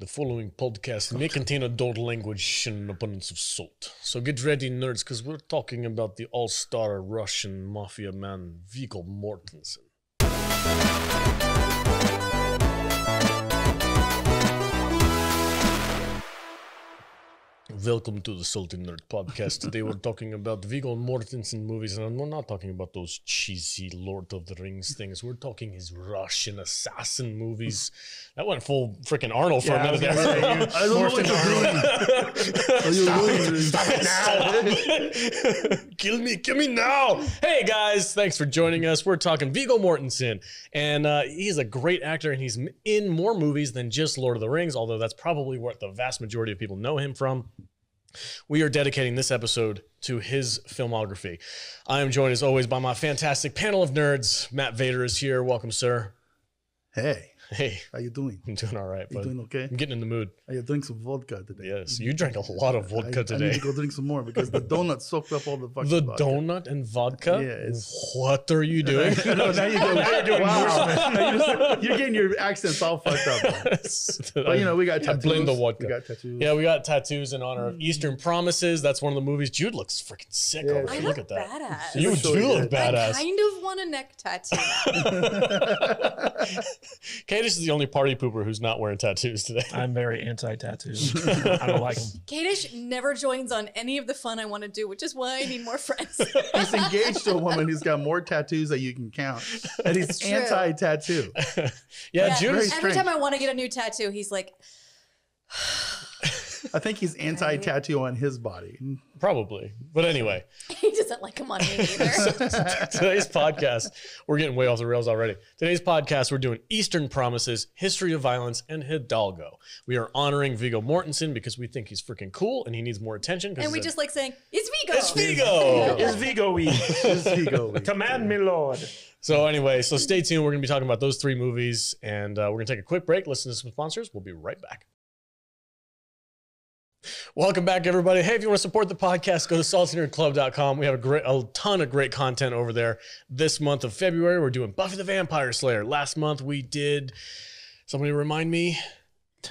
The following podcast may contain adult language and an abundance of salt. So get ready, nerds, because we're talking about the all star Russian mafia man Viggo Mortensen. Welcome to the Salty Nerd Podcast. Today we're talking about Viggo Mortensen movies, and we're not talking about those cheesy Lord of the Rings things. We're talking his Russian assassin movies. That went full freaking Arnold for Yeah, a minute there. I don't know what you're doing. Stop it now. kill me, kill me now. Hey guys, thanks for joining us. We're talking Viggo Mortensen, and uh, he's a great actor, and he's in more movies than just Lord of the Rings, although that's probably what the vast majority of people know him from. We are dedicating this episode to his filmography. I am joined as always by my fantastic panel of nerds. Matt Vader is here. Welcome, sir. Hey, Hey, how you doing? I'm doing all right, You doing okay? I'm getting in the mood. Are you drinking some vodka today? Yes, you drank a lot of I, today. I need today. to go drink some more because the donut soaked up all the fucking The vodka. donut and vodka. Yeah, it's- what are you doing? no, now you go. Now you're doing wow. you're, you're getting your accents all fucked up. But you know, we got I tattoos. blame the vodka. We got tattoos. Yeah, we got tattoos in honor of mm. Eastern Promises. That's one of the movies. Jude looks freaking sick Yeah, over I here. Look look at that. badass. You Looks do really look good. I kind of want a neck tattoo. Kadish is the only party pooper who's not wearing tattoos today. I'm very anti-tattoo. I don't like them. Kadish never joins on any of the fun I want to do, which is why I need more friends. He's engaged to a woman who's got more tattoos that you can count, and he's true. anti-tattoo. yeah, Yeah, Jude Every strange. time I want to get a new tattoo, he's like, I think he's anti-tattoo on his body. probably. But anyway, he doesn't like him on me either. today's podcast, we're getting way off the rails already. Today's podcast, we're doing Eastern Promises, History of Violence, and Hidalgo. We are honoring Viggo Mortensen because we think he's freaking cool and he needs more attention. and we a- just like saying, it's Vigo. It's Vigo. Is Vigo Is Vigo. Command me, Lord. So anyway, so stay tuned. We're going to be talking about those three movies, and uh, we're going to take a quick break, listen to some sponsors. We'll be right back. Welcome back, everybody. Hey, if you want to support the podcast, go to saltynerdclub.com. We have a great, a ton of great content over there. This month of February, we're doing Buffy the Vampire Slayer. Last month, we did. Somebody remind me.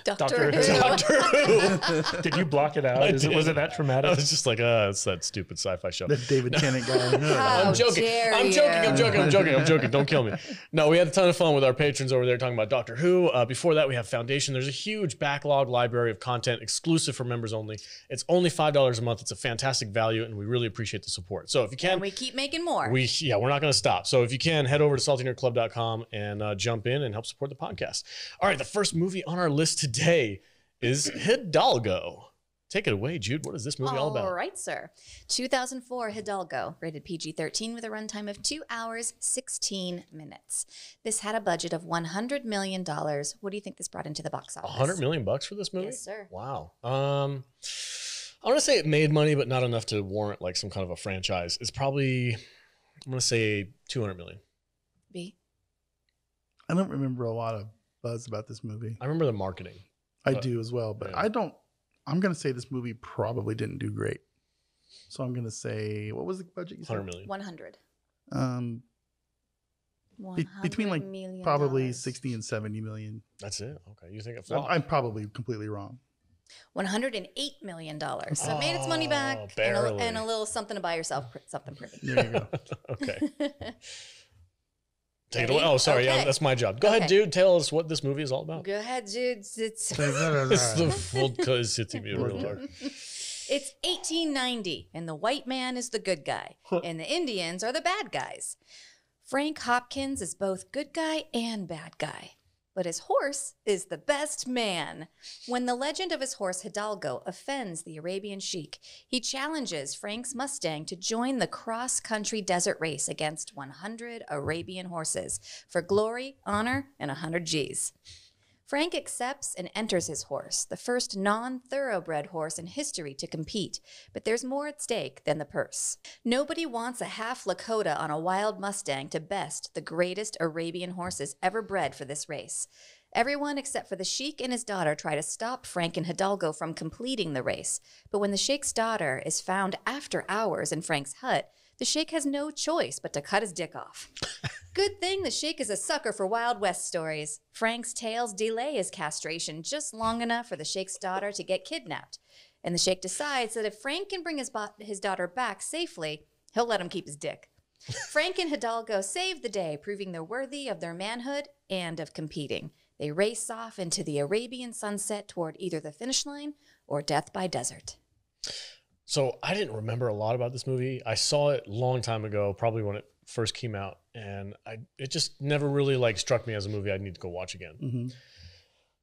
Doctor, Doctor Who. Who. Doctor Who. Did you block it out? Is it, was it that traumatic? I traumatic? was just like, uh, it's that stupid sci-fi show. The David Tennant guy. How I'm joking. dare I'm joking. I'm you. joking. I'm joking. I'm joking. Don't kill me. No, we had a ton of fun with our patrons over there talking about Doctor Who. Uh, before that, we have Foundation. There's a huge backlog library of content exclusive for members only. It's only five dollars a month. It's a fantastic value, and we really appreciate the support. So if you can, And we keep making more. we yeah, we're not going to stop. So if you can, head over to saltynerdclub.com and uh, jump in and help support the podcast. All right, the first movie on our list today is Hidalgo. Take it away, Jude. What is this movie all about? All right, sir. 2004 Hidalgo, rated PG 13 with a runtime of 2 hours, 16 minutes. This had a budget of $100 million. What do you think this brought into the box A office? hundred million bucks for this movie? Yes, sir. Wow. Um, I want to say it made money, but not enough to warrant like some kind of a franchise. It's probably I'm gonna say two hundred million. B. I don't remember a lot of buzz about this movie. I remember the marketing. I But- do as well, but yeah. I don't. I'm gonna say this movie probably didn't do great. So I'm gonna say, what was the budget? You said? Hundred million. 100. Um, be- between like probably dollars. 60 and 70 million. That's it. Okay, you think it I'm. I'm probably completely wrong. $108 million. So it made its money back Oh, and, a, and a little something to buy yourself, something pretty. There you go. okay. Take it away. Oh, sorry. Yeah, that's my job. Go ahead, dude. Tell us what this movie is all about. Go ahead, dude. It's, It's the vodka is hitting me real hard. It's 1890, and the white man is the good guy, and the Indians are the bad guys. Frank Hopkins is both good guy and bad guy, but his horse is the best man. When the legend of his horse Hidalgo offends the Arabian sheik, he challenges Frank's Mustang to join the cross country desert race against 100 Arabian horses for glory, honor, and 100 G's. Frank accepts and enters his horse, the first non thoroughbred horse in history to compete, but there's more at stake than the purse. Nobody wants a half Lakota on a wild Mustang to best the greatest Arabian horses ever bred for this race. Everyone except for the Sheik and his daughter try to stop Frank and Hidalgo from completing the race, but when the Sheik's daughter is found after hours in Frank's hut, the Sheik has no choice but to cut his dick off. Good thing the Sheik is a sucker for Wild West stories. Frank's tales delay his castration just long enough for the Sheik's daughter to get kidnapped. And the Sheik decides that if Frank can bring his, bo- his daughter back safely, he'll let him keep his dick. Frank and Hidalgo save the day, proving they're worthy of their manhood and of competing. They race off into the Arabian sunset toward either the finish line or death by desert. So I didn't remember a lot about this movie. I saw it a long time ago, probably when it first came out, and I it just never really like struck me as a movie I'd need to go watch again. Mhm.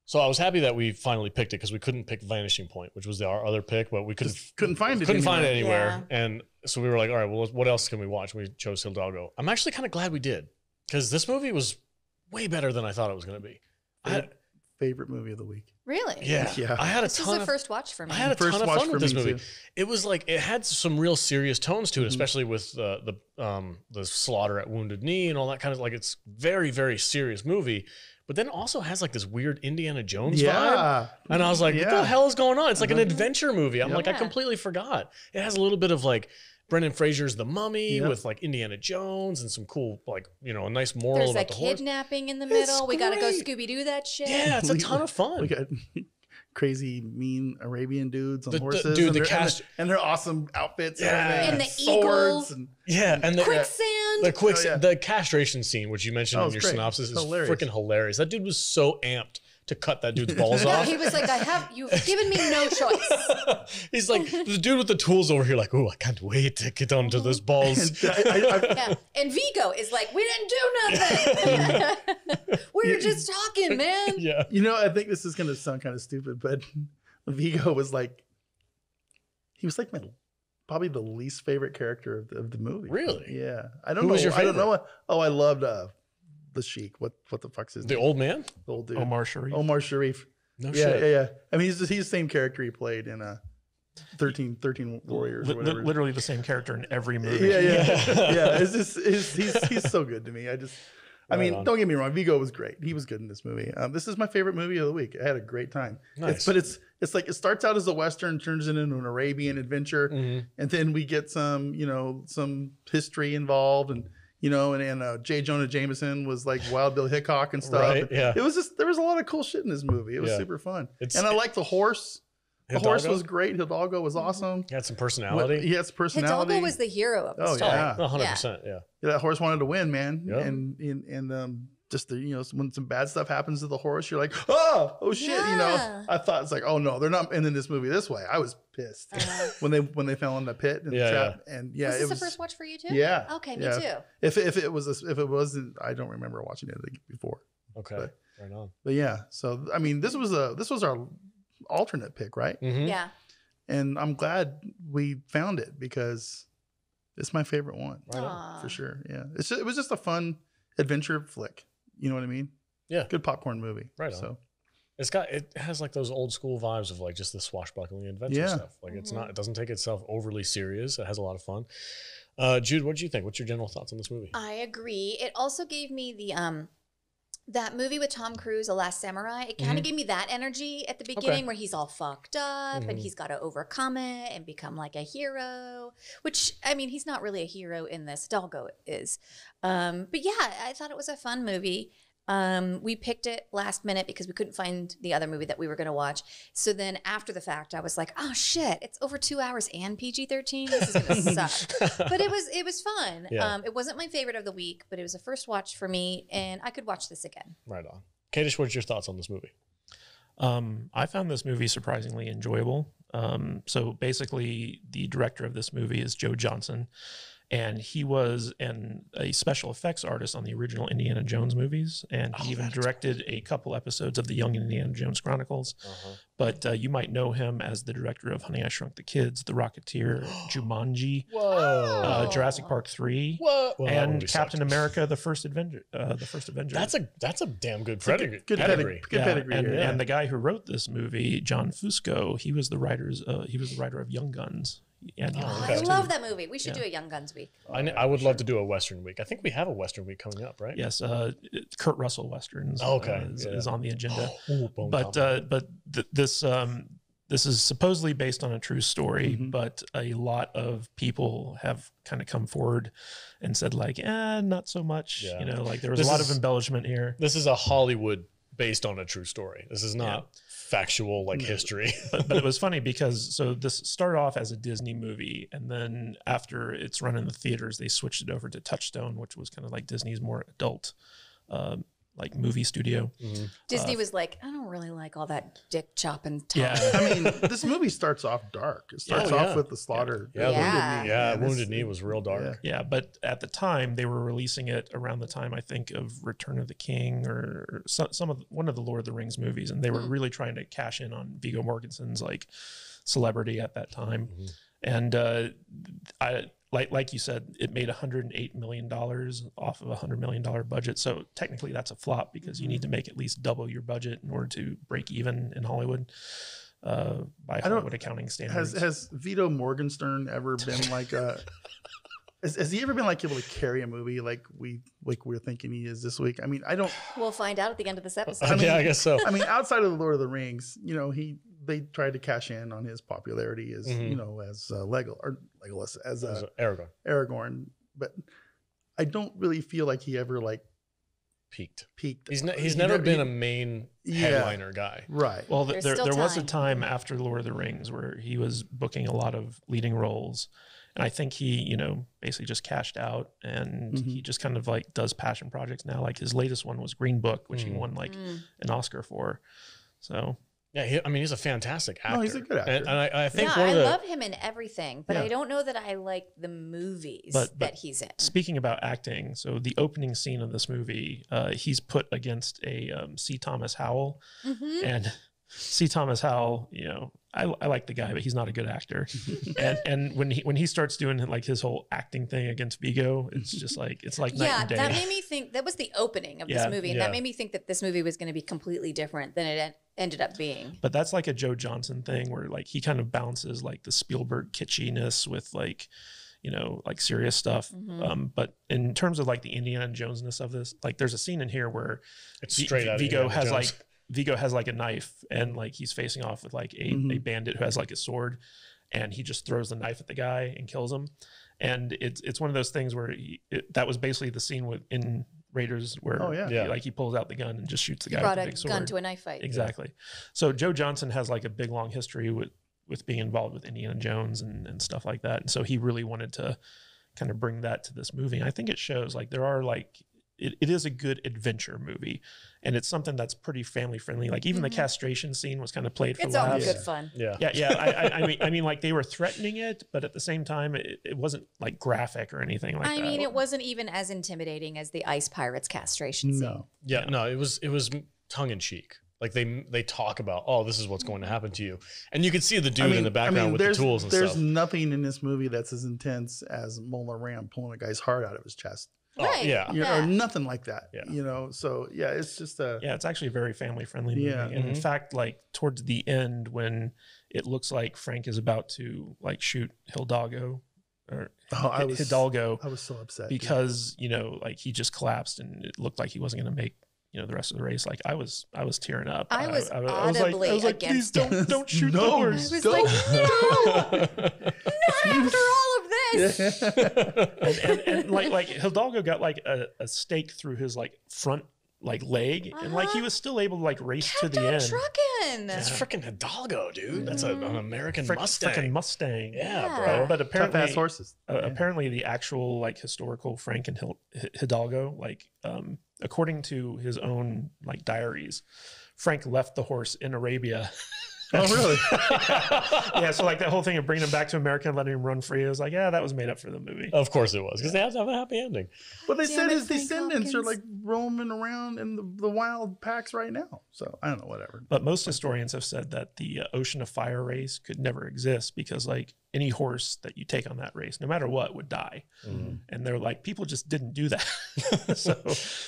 So I was happy that we finally picked it because we couldn't pick Vanishing Point, which was the, our other pick, but we couldn't couldn't find it couldn't find it anywhere. anywhere. And so we were like, all right, well, what else can we watch? We chose Hidalgo. I'm actually kind of glad we did because this movie was way better than I thought it was going to be. I had, Favorite movie of the week. Really? yeah, Yeah. I had a This was ton a of first watch for me. I had a First ton of watch fun with this movie. too. It was like it had some real serious tones to it, Mhm. especially with uh, the um, the slaughter at Wounded Knee and all that kind of like it's very very serious movie. But then also has like this weird Indiana Jones vibe. And I was like, what the hell is going on? It's like an Uh-huh. adventure movie. I'm Yep. like, I completely forgot. It has a little bit of like Brendan Fraser's The Mummy Yep. with like Indiana Jones and some cool, like, you know, a nice moral There's a about the horse. kidnapping in the It's middle. We got to go. Scooby Doo that shit. Yeah, it's a ton of fun. We got crazy, mean Arabian dudes on The- the- horses. dude, and the cast- and, their, and their awesome outfits. Yeah. And, And the swords eagles. And, yeah. And the, uh, Quicksand. the quicksand. Oh, yeah. the castration scene, which you mentioned Oh, in your great. synopsis, is Hilarious. freaking hilarious. That dude was so amped to cut that dude's balls No, off. he was like, I have, you've given me no choice. He's like the dude with the tools over here, like, oh, I can't wait to get onto those balls. and I, I, I, Yeah. And Viggo is like, we didn't do nothing. we were just talking, man. yeah. You know, I think this is going to sound kind of stupid, but Viggo was like, he was like my probably the least favorite character of the, of the movie. Really? Yeah. I don't Who know. was your I don't know. What, oh, I loved uh, the Sheik. What what the fuck's his The name? old man? The old dude. Omar Sharif. Omar Sharif. No yeah, shit. yeah, yeah. I mean, he's he's the same character he played in uh, 13, 13 Warriors Li- or whatever. literally the same character in every movie. Yeah, yeah, Yeah. yeah. It's just it's, he's he's so good to me. I just, I Right mean, on. don't get me wrong. Viggo was great. He was good in this movie. Um, this is my favorite movie of the week. I had a great time. Nice. It's, but it's it's like it starts out as a western, turns it into an Arabian adventure, Mhm. and then we get some you know some history involved, and you know, and, and uh, J. Jonah Jameson was like Wild Bill Hickok and stuff. Right, yeah. It was just there was a lot of cool shit in this movie. It was Yeah. super fun, It's- and I like the horse. The horse was great. Hidalgo was awesome. He had some What- personality. He has personality. Hidalgo was the hero of the Oh, story. yeah. Oh, 100%. Yeah. Yeah, that horse wanted to win, man. Yeah. And and and um just the, you know when some bad stuff happens to the horse, you're like, oh, oh shit, you know. I thought it's like, oh no, they're not ending this movie this way. I was pissed Uh, when they when they fell in the pit and Yeah, the trap. And yeah, was it this was the first watch for you too? Yeah. Okay, me too. If if it was a, if it wasn't, I don't remember watching it before. Okay. But- right on. But yeah, so I mean, this was a this was our alternate pick, right? Mhm. Yeah. And I'm glad we found it because it's my favorite one. Right on. For sure. Yeah, it's just, it was just a fun adventure flick. You know what I mean? Yeah. good popcorn movie. Right on. So It's got it has like those old school vibes of like just the swashbuckling adventure Yeah. stuff. Like it's not it doesn't take itself overly serious. It has a lot of fun. Uh, Jude, what do you think? What's your general thoughts on this movie? I agree. It also gave me the um that movie with Tom Cruise, The Last Samurai. It kind of Mhm. gave me that energy at the beginning where he's all fucked up Mhm. and he's got to overcome it and become like a hero. Which I mean, he's not really a hero in this. Dalgo is, um, but yeah, I thought it was a fun movie. Um, we picked it last minute because we couldn't find the other movie that we were going to watch. So then after the fact, I was like, "Oh shit, it's over two hours and PG thirteen. This is going to suck." but it was it was fun. Yeah. Um, it wasn't my favorite of the week, but it was a first watch for me, and I could watch this again. right on. Kadish, what's your thoughts on this movie? Um, I found this movie surprisingly enjoyable. Um, so basically, the director of this movie is Joe Johnston, and he was an a special effects artist on the original Indiana Jones movies, and Oh, he even that's directed a couple episodes of the Young Indiana Jones Chronicles. But uh, you might know him as the director of Honey I Shrunk the Kids, The Rocketeer, Jumanji, Whoa. uh. Jurassic Park three, Whoa. And movie Captain sucked. America: The First Avenger. Uh, the First Avenger. That's a that's a damn good pedigree. good, good pedigree. pedigree. Good pedigree. and, yeah. and the guy who wrote this movie, John Fusco, he was the writers. Uh, he was the writer of Young Guns. And Young Oh. I Guns love that movie. We should Yeah. do a Young Guns week. I, kn- I would love to do a Western week. I think we have a Western week coming up, right? Yes, uh, Kurt Russell westerns. Okay, uh, is, yeah. is on the agenda. Ooh, but uh, but th- this um, this is supposedly based on a true story, Mhm. but a lot of people have kind of come forward and said like, eh, not so much. Yeah. You know, like there was This a lot is- of embellishment here. This is a Hollywood based on a true story. This is not factual like history. but, but it was funny because so this started off as a Disney movie, and then after it's run in the theaters, they switched it over to Touchstone, which was kind of like Disney's more adult, um, like movie studio. Mhm. Disney Uh, was like, I don't really like all that dick chopping talk. Yeah. I mean, this movie starts off dark. It starts Oh, off yeah. with the slaughter. Yeah, Yeah. Wounded Knee. Yeah, and Wounded Knee was real dark. Yeah, but at the time they were releasing it around the time I think of Return of the King or some, some of one of the Lord of the Rings movies, and they were Hmm. really trying to cash in on Viggo Mortensen's like celebrity at that time. Mhm. And uh, I like like you said, it made 108 million dollars off of a hundred million dollar budget. So technically, that's a flop because you need to make at least double your budget in order to break even in Hollywood uh, by Hollywood accounting Has standards. has Vito Morgenstern ever been like a? Has, has he ever been like able to carry a movie like we like we're thinking he is this week? I mean, I don't. We'll find out at the end of this episode. I mean- yeah, I guess so. I mean, outside of the Lord of the Rings, you know, he they tried to cash in on his popularity as Mhm. you know as uh, Lego or Legolas as It was uh, Aragorn Aragorn, but I don't really feel like he ever like peaked. peaked. He's ne- he's He never ne- been he- a main Yeah. headliner guy. right. Well, th- There's there, still there was a time. time after Lord of the Rings where he was booking a lot of leading roles. And I think he, you know, basically just cashed out and Mhm. he just kind of like does passion projects now. Like his latest one was Green Book, which he Mhm. won like Mm. an Oscar for. So Yeah, he, I mean he's a fantastic actor. No, he's a good actor. And, and I, I think yeah, one I of the love him in everything, but Yeah. I don't know that I like the movies But- but- that he's in. speaking about acting, so the opening scene of this movie, uh, he's put against a um, C. Thomas Howell. Mhm. And C. Thomas Howell, you know, I, I like the guy, but he's not a good actor. and and when he when he starts doing like his whole acting thing against Viggo, it's just like it's like night Yeah, and day. that made me think that was the opening of Yeah, this movie, and yeah. that made me think that this movie was going to be completely different than it en- ended up being. but that's like a Joe Johnston thing where like he kind of balances like the Spielberg kitschiness with like you know like serious stuff. Mhm. Um, but in terms of like the Indiana Jonesness of this, like there's a scene in here where it's Vi- straight out of Viggo Indiana has Jones. like Viggo has like a knife and like he's facing off with like a, a Mhm. bandit who has like a sword and he just throws the knife at the guy and kills him. And it's it's one of those things where he, it, that was basically the scene with in Raiders where Oh, yeah. he- Yeah. like he pulls out the gun and just shoots the He guy brought with a a big sword. gun to a knife fight. Exactly. So Joe Johnston has like a big long history with with being involved with Indiana Jones and, and stuff like that. And so he really wanted to kind of bring that to this movie. And I think it shows like there are like it, it is a good adventure movie and it's something that's pretty family friendly. Like even Mhm. the castration scene was kind of played for laughs. It's all laughs. good fun. yeah. Yeah, yeah. I, I, I mean, I mean, like they were threatening it, but at the same time, it, it wasn't like graphic or anything like I that. mean, it wasn't even as intimidating as the Ice Pirates castration scene. No. Yeah, no, it was it was tongue in cheek. Like they they talk about, oh, this is what's going to happen to you, and you can see the dude in the background with the tools and there's stuff. nothing in this movie that's as intense as Mola Ram pulling a guy's heart out of his chest. Oh, Right. yeah. You know, Yeah. or nothing like that. Yeah. You know, so yeah, it's just a Yeah, it's actually a very family friendly movie. Yeah. And in Mhm. fact, like towards the end, when it looks like Frank is about to like shoot Hidalgo or oh, I was Hidalgo I was so upset dude. because you know like he just collapsed and it looked like he wasn't going to make you know the rest of the race. Like I was I was tearing up. I was I, was like, I audibly was like, please don't don't shoot No. the I horse. was Don't. like, no, not after all of this. and, and, and like like Hidalgo got like a, a stake through his like front like leg, and like he Uh-huh. was still able to like race Kept to the on end. trucking. That's freaking Hidalgo, dude. That's a, an. American Frick- Mustang. frickin' Mustang. yeah, Yeah. bro. But tough apparently, ass horses. uh, Yeah. apparently the actual like historical Frank and Hidalgo, like um, according to his own like diaries, Frank left the horse in Arabia. Oh, really? yeah, so like that whole thing of bringing him back to America and letting him run free, I was like, yeah, that was made up for the movie. Of course it was, because they have to have a happy ending. But they Damn said it, his Frank descendants are like roaming around in the, the wild packs right now. So I don't know, whatever. But most historians have said that the uh, Ocean of Fire race could never exist because, like, any horse that you take on that race, no matter what, would die. Mm-hmm. And they're like, people just didn't do that. so,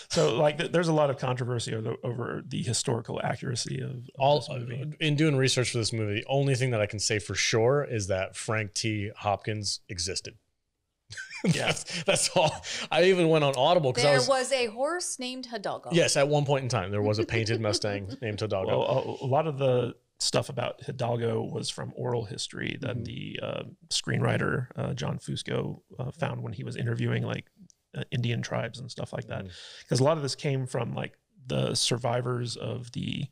so like, th- there's a lot of controversy over, over the historical accuracy of, of All this movie. in doing research for this movie, the only thing that I can say for sure is that Frank T. Hopkins existed. Yeah. that's, that's all. I even went on Audible because I There was, was a horse named Hidalgo. yes, at one point in time there was a painted Mustang named Hidalgo. Well, a, a lot of the stuff about Hidalgo was from oral history that Mhm. the uh, screenwriter uh, John Fusco uh, found when he was interviewing like uh, Indian tribes and stuff like that. Mhm. Because a lot of this came from like the survivors of the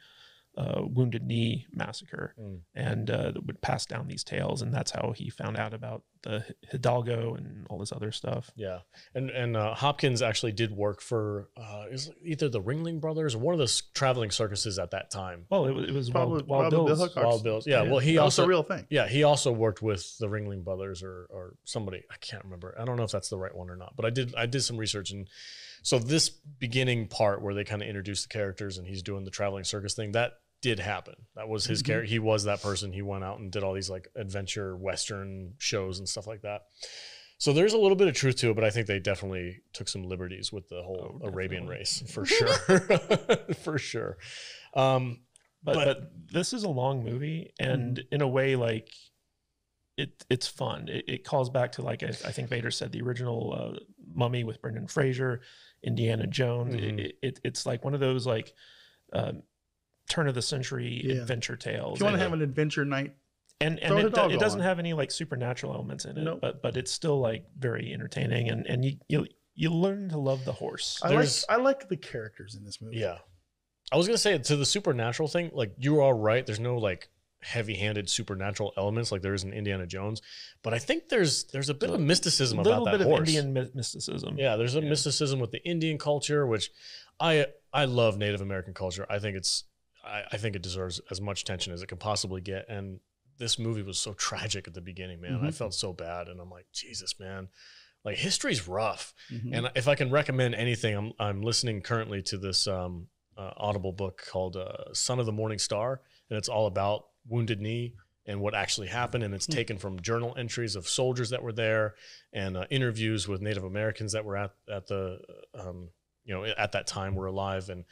uh, Wounded Knee massacre, Mm. and uh, that would pass down these tales, and that's how he found out about the Hidalgo and all this other stuff. Yeah, and and uh, Hopkins actually did work for uh, it either the Ringling Brothers or one of the s- traveling circuses at that time. Well, it, was- it was Probably- Wild, Wild probably Bill's. Bill Wild Bills. Yeah, Yeah. well, he that was also a real thing. yeah he also worked with the Ringling Brothers or or somebody I can't remember. I don't know if that's the right one or not, but I did I did some research and so this beginning part where they kind of introduce the characters and he's doing the traveling circus thing that did happen. That was his Mhm. character. He was that person. He went out and did all these like adventure western shows and stuff like that. So there's a little bit of truth to it, but I think they definitely took some liberties with the whole Oh, Arabian race for sure, for sure. Um, but, But- but this is a long movie and in a way like it it's fun it, it calls back to like I, I think vader said the original uh, mummy with brendan fraser indiana jones It- Mhm. it, it, it's like one of those like um, turn of the century Yeah. adventure tales If you want to and, have an adventure night, and, and throw it, do- Hidalgo it doesn't on. have any like supernatural elements in it Nope. but but it's still like very entertaining and and you you, you learn to love the horse I like I like the characters in this movie. Yeah. I was gonna say to the supernatural thing, like you are right. There's no like heavy-handed supernatural elements like there is in Indiana Jones, but I think there's there's a bit of mysticism a about little that bit of horse. indian my- mysticism Yeah, there's a Yeah. mysticism with the Indian culture, which I I love Native American culture. I think it's I, I think it deserves as much attention as it can possibly get. And this movie was so tragic at the beginning, man. I Mhm. felt so bad, and I'm like, Jesus, man. Like history's rough. Mhm. And if I can recommend anything, I'm I'm listening currently to this um, uh, Audible book called uh, "Son of the Morning Star," and it's all about Wounded Knee and what actually happened. And it's Hmm. taken from journal entries of soldiers that were there and uh, interviews with Native Americans that were at at the um, you know at that time were alive. And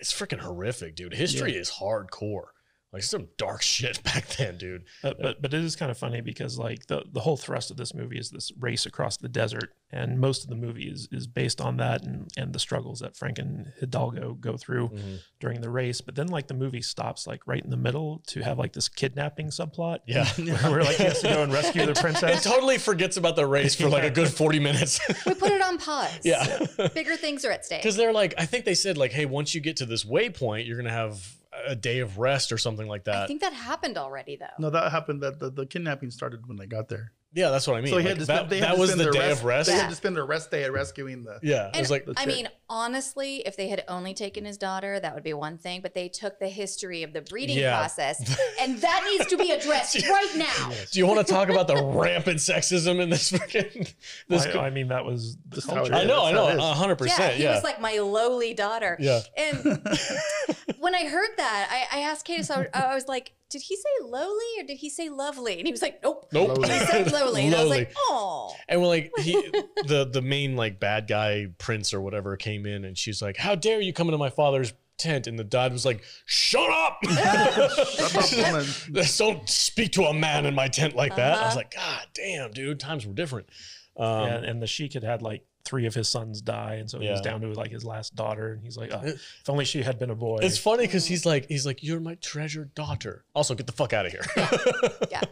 it's freaking horrific, dude. History is hardcore. Like some dark shit back then, dude. But, but but it is kind of funny because like the the whole thrust of this movie is this race across the desert, and most of the movie is is based on that and and the struggles that Frank and Hidalgo go through mm-hmm. during the race. But then like the movie stops like right in the middle to have like this kidnapping subplot. Yeah. where, where like he has to go and rescue the princess. It princess. totally forgets about the race for like a good 40 minutes. We put it on pause. yeah. Bigger things are at stake. Because they're like, I think they said like, hey, once you get to this waypoint, you're gonna have a day of rest or something like that. I think that happened already, though. no, that happened. That the, the kidnapping started when they got there. Yeah, that's what I mean. so he Like, had to that spend, they had that to was spend the their day rest, of rest. They Yeah. had to spend their rest day at rescuing the. Yeah, it And was like, I mean, honestly, if they had only taken his daughter, that would be one thing. But they took the history of the breeding Yeah. process, and that needs to be addressed right now. do you want to talk about the rampant sexism in this freaking? This I, I mean that was the culture. I know, I know, how it is. hundred Yeah, percent. he Yeah, was like my lowly daughter. yeah. And when I heard that, I, I asked Katie, so I, I was like, did he say lowly or did he say lovely? And he was like, nope. Nope. Lowly. He said lowly. And I was like, oh. And we're like, he, the the main like bad guy prince or whatever came in, and she's like, "How dare you come into my father's tent?" And the dad was like, "Shut up! Shut up, woman. Don't speak to a man in my tent like that." I was Uh-huh. like, "God damn, dude, times were different." Um, yeah, and the sheik had had like three of his sons die, and so he was down to like his last daughter, and he's like, oh, if only she had been a boy. It's funny because he's like, he's like, "You're my treasured daughter." Also, get the fuck out of here. Yeah.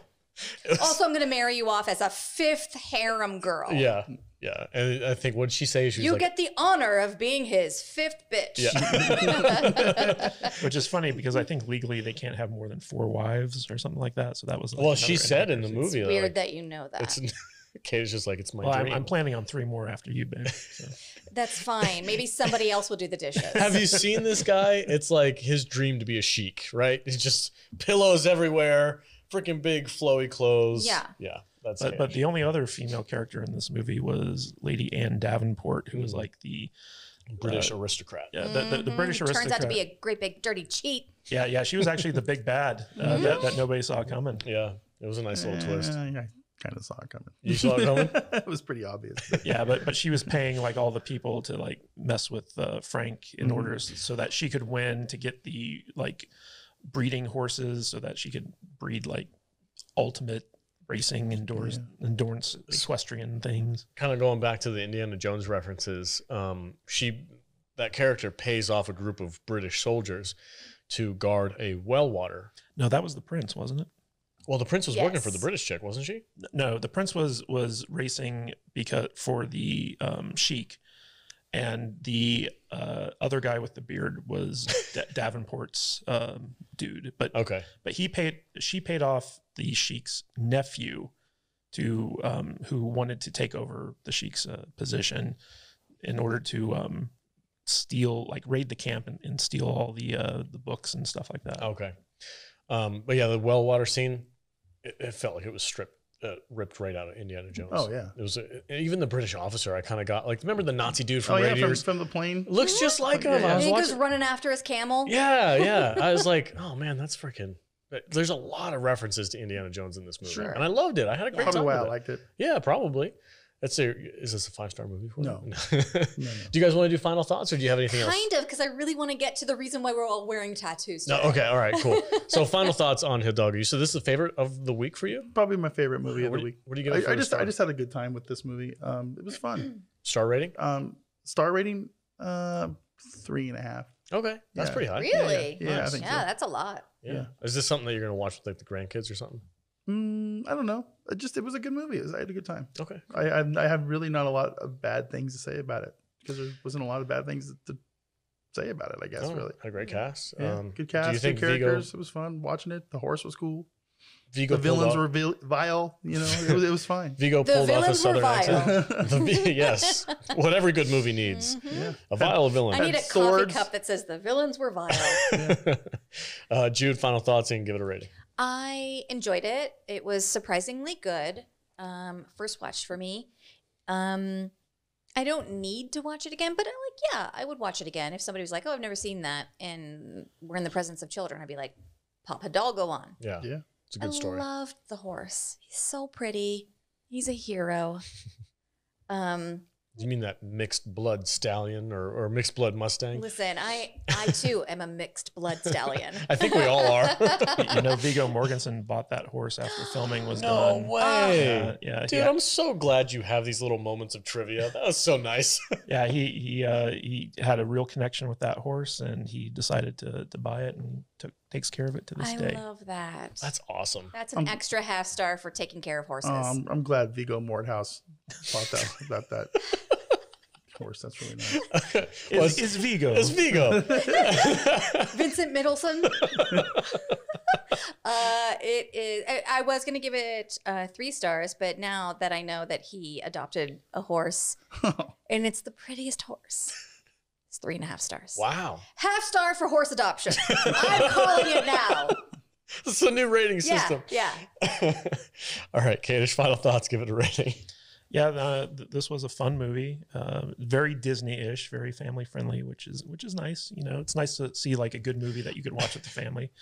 It was- Also, I'm going to marry you off as a fifth harem girl. yeah, yeah. And I think what did she say? She was You like, get the honor of being his fifth bitch. yeah. Which is funny because I think legally they can't have more than four wives or something like that. So that was like well, she said in the inaccuracy. movie, Weird like, that you know that. It's Kate's just like, "It's my Well, I'm, dream." I'm planning on three more after you, babe. So. That's fine. Maybe somebody else will do the dishes. Have you seen this guy? It's like his dream to be a sheik, right? It's just pillows everywhere, freaking big flowy clothes. Yeah. yeah. That's But, but the only other female character in this movie was Lady Anne Davenport, who was like the British uh, aristocrat. yeah, the, the, the. British aristocrat. Turns out to be a great big dirty cheat. yeah, yeah, she was actually the big bad uh, that, that nobody saw coming. Yeah, it was a nice little twist. I kind of saw it coming. You saw it coming? it was pretty obvious. but- Yeah, but but she was paying like all the people to like mess with uh, Frank in Mhm. order so that she could win to get the like breeding horses so that she could breed like ultimate racing endurance endurance equestrian things. Kind of going back to the Indiana Jones references. Um, she, that character pays off a group of British soldiers to guard a well water. No, that was the prince, wasn't it? Well, the prince was working for the British chick, wasn't she? No, the prince was was racing because for the um, sheik, and the uh, other guy with the beard was D- Davenport's um, dude. But Okay. but he paid she paid off the sheik's nephew to um, who wanted to take over the sheik's uh, position in order to um, steal like raid the camp and, and steal all the uh, the books and stuff like that. Okay. Um, but yeah, the well water scene, it, it felt like it was stripped, uh, ripped right out of Indiana Jones. Oh yeah. It was uh, even the British officer. I kind of got like, remember the Nazi dude from Oh yeah, from, Raiders? from the plane. Looks just like him. Yeah, yeah. I was he goes running after his camel. Yeah, yeah. I was like, oh man, that's freaking. There's a lot of references to Indiana Jones in this movie, Sure. and I loved it. I had a great Probably time. why I with it. liked it. Yeah, probably. Let's say, is this a five star movie for No. you? No, no. do you guys want to do final thoughts, or do you have anything else? Kind of, because I really want to get to the reason why we're all wearing tattoos. No. Okay. All right. Cool. So, final thoughts on Hidalgo. So this is a favorite of the week for you. Probably my favorite movie of What the do you, week. what do you give it for I, I a just star? I just had a good time with this movie. Um, it was fun. star rating? Um, star rating, uh, three and a half. Okay, that's Yeah. pretty high. Really? Yeah, I Nice. think Yeah, so. that's a lot. Yeah. Yeah. Is this something that you're gonna watch with like the grandkids or something? Mm, I don't know. It just it was a good movie. It was, I had a good time. Okay. I, I I have really not a lot of bad things to say about it because there wasn't a lot of bad things to say about it. I guess Oh, really. had a great cast. Yeah, Um, good Do cast, you think good Viggo, characters. It was fun watching it. The horse was cool. Viggo the villains pulled were vil- vile. You know, it was, it was fine. Viggo The pulled off a villains were southern accent. The vi- yes, what every good movie needs. Mhm. yeah. A vile villain. I need a Had coffee cup that says the villains were vile. uh, Jude, final thoughts and give it a rating. I enjoyed it. It was surprisingly good. Um, first watch for me. Um, I don't need to watch it again, but I like, yeah, I would watch it again. If somebody was like, "Oh, I've never seen that," and we're in the presence of children, I'd be like, Papa "Pop go on." Yeah, Yeah. it's a good I story. I loved the horse. He's so pretty. He's a hero. Um, Do you mean that mixed blood stallion or, or mixed blood Mustang? listen, I I too am a mixed blood stallion. I think we all are. you know, Viggo Mortensen bought that horse after filming was no done. way. Uh, yeah, Dude, yeah, I'm so glad you have these little moments of trivia. That was so nice. yeah. He he uh, he had a real connection with that horse, and he decided to to buy it and took takes care of it to this I day. love that. That's awesome. That's an Um, extra half star for taking care of horses. Oh, I'm, I'm glad Viggo Morthouse bought that about that horse. That's really nice. Well, Is, it's, is Vigo? it's Vigo. Vincent Middleton. uh, it is. I, I was going to give it uh, three stars, but now that I know that he adopted a horse, and it's the prettiest horse, it's three and a half stars. wow. Half star for horse adoption. I'm calling it now. It's a new rating Yeah, system. yeah. All right, Kadish, final thoughts. Give it a rating. Yeah, uh, th- this was a fun movie. Uh, very Disney-ish, very family-friendly, which is which is nice. You know, it's nice to see like a good movie that you could watch with the family.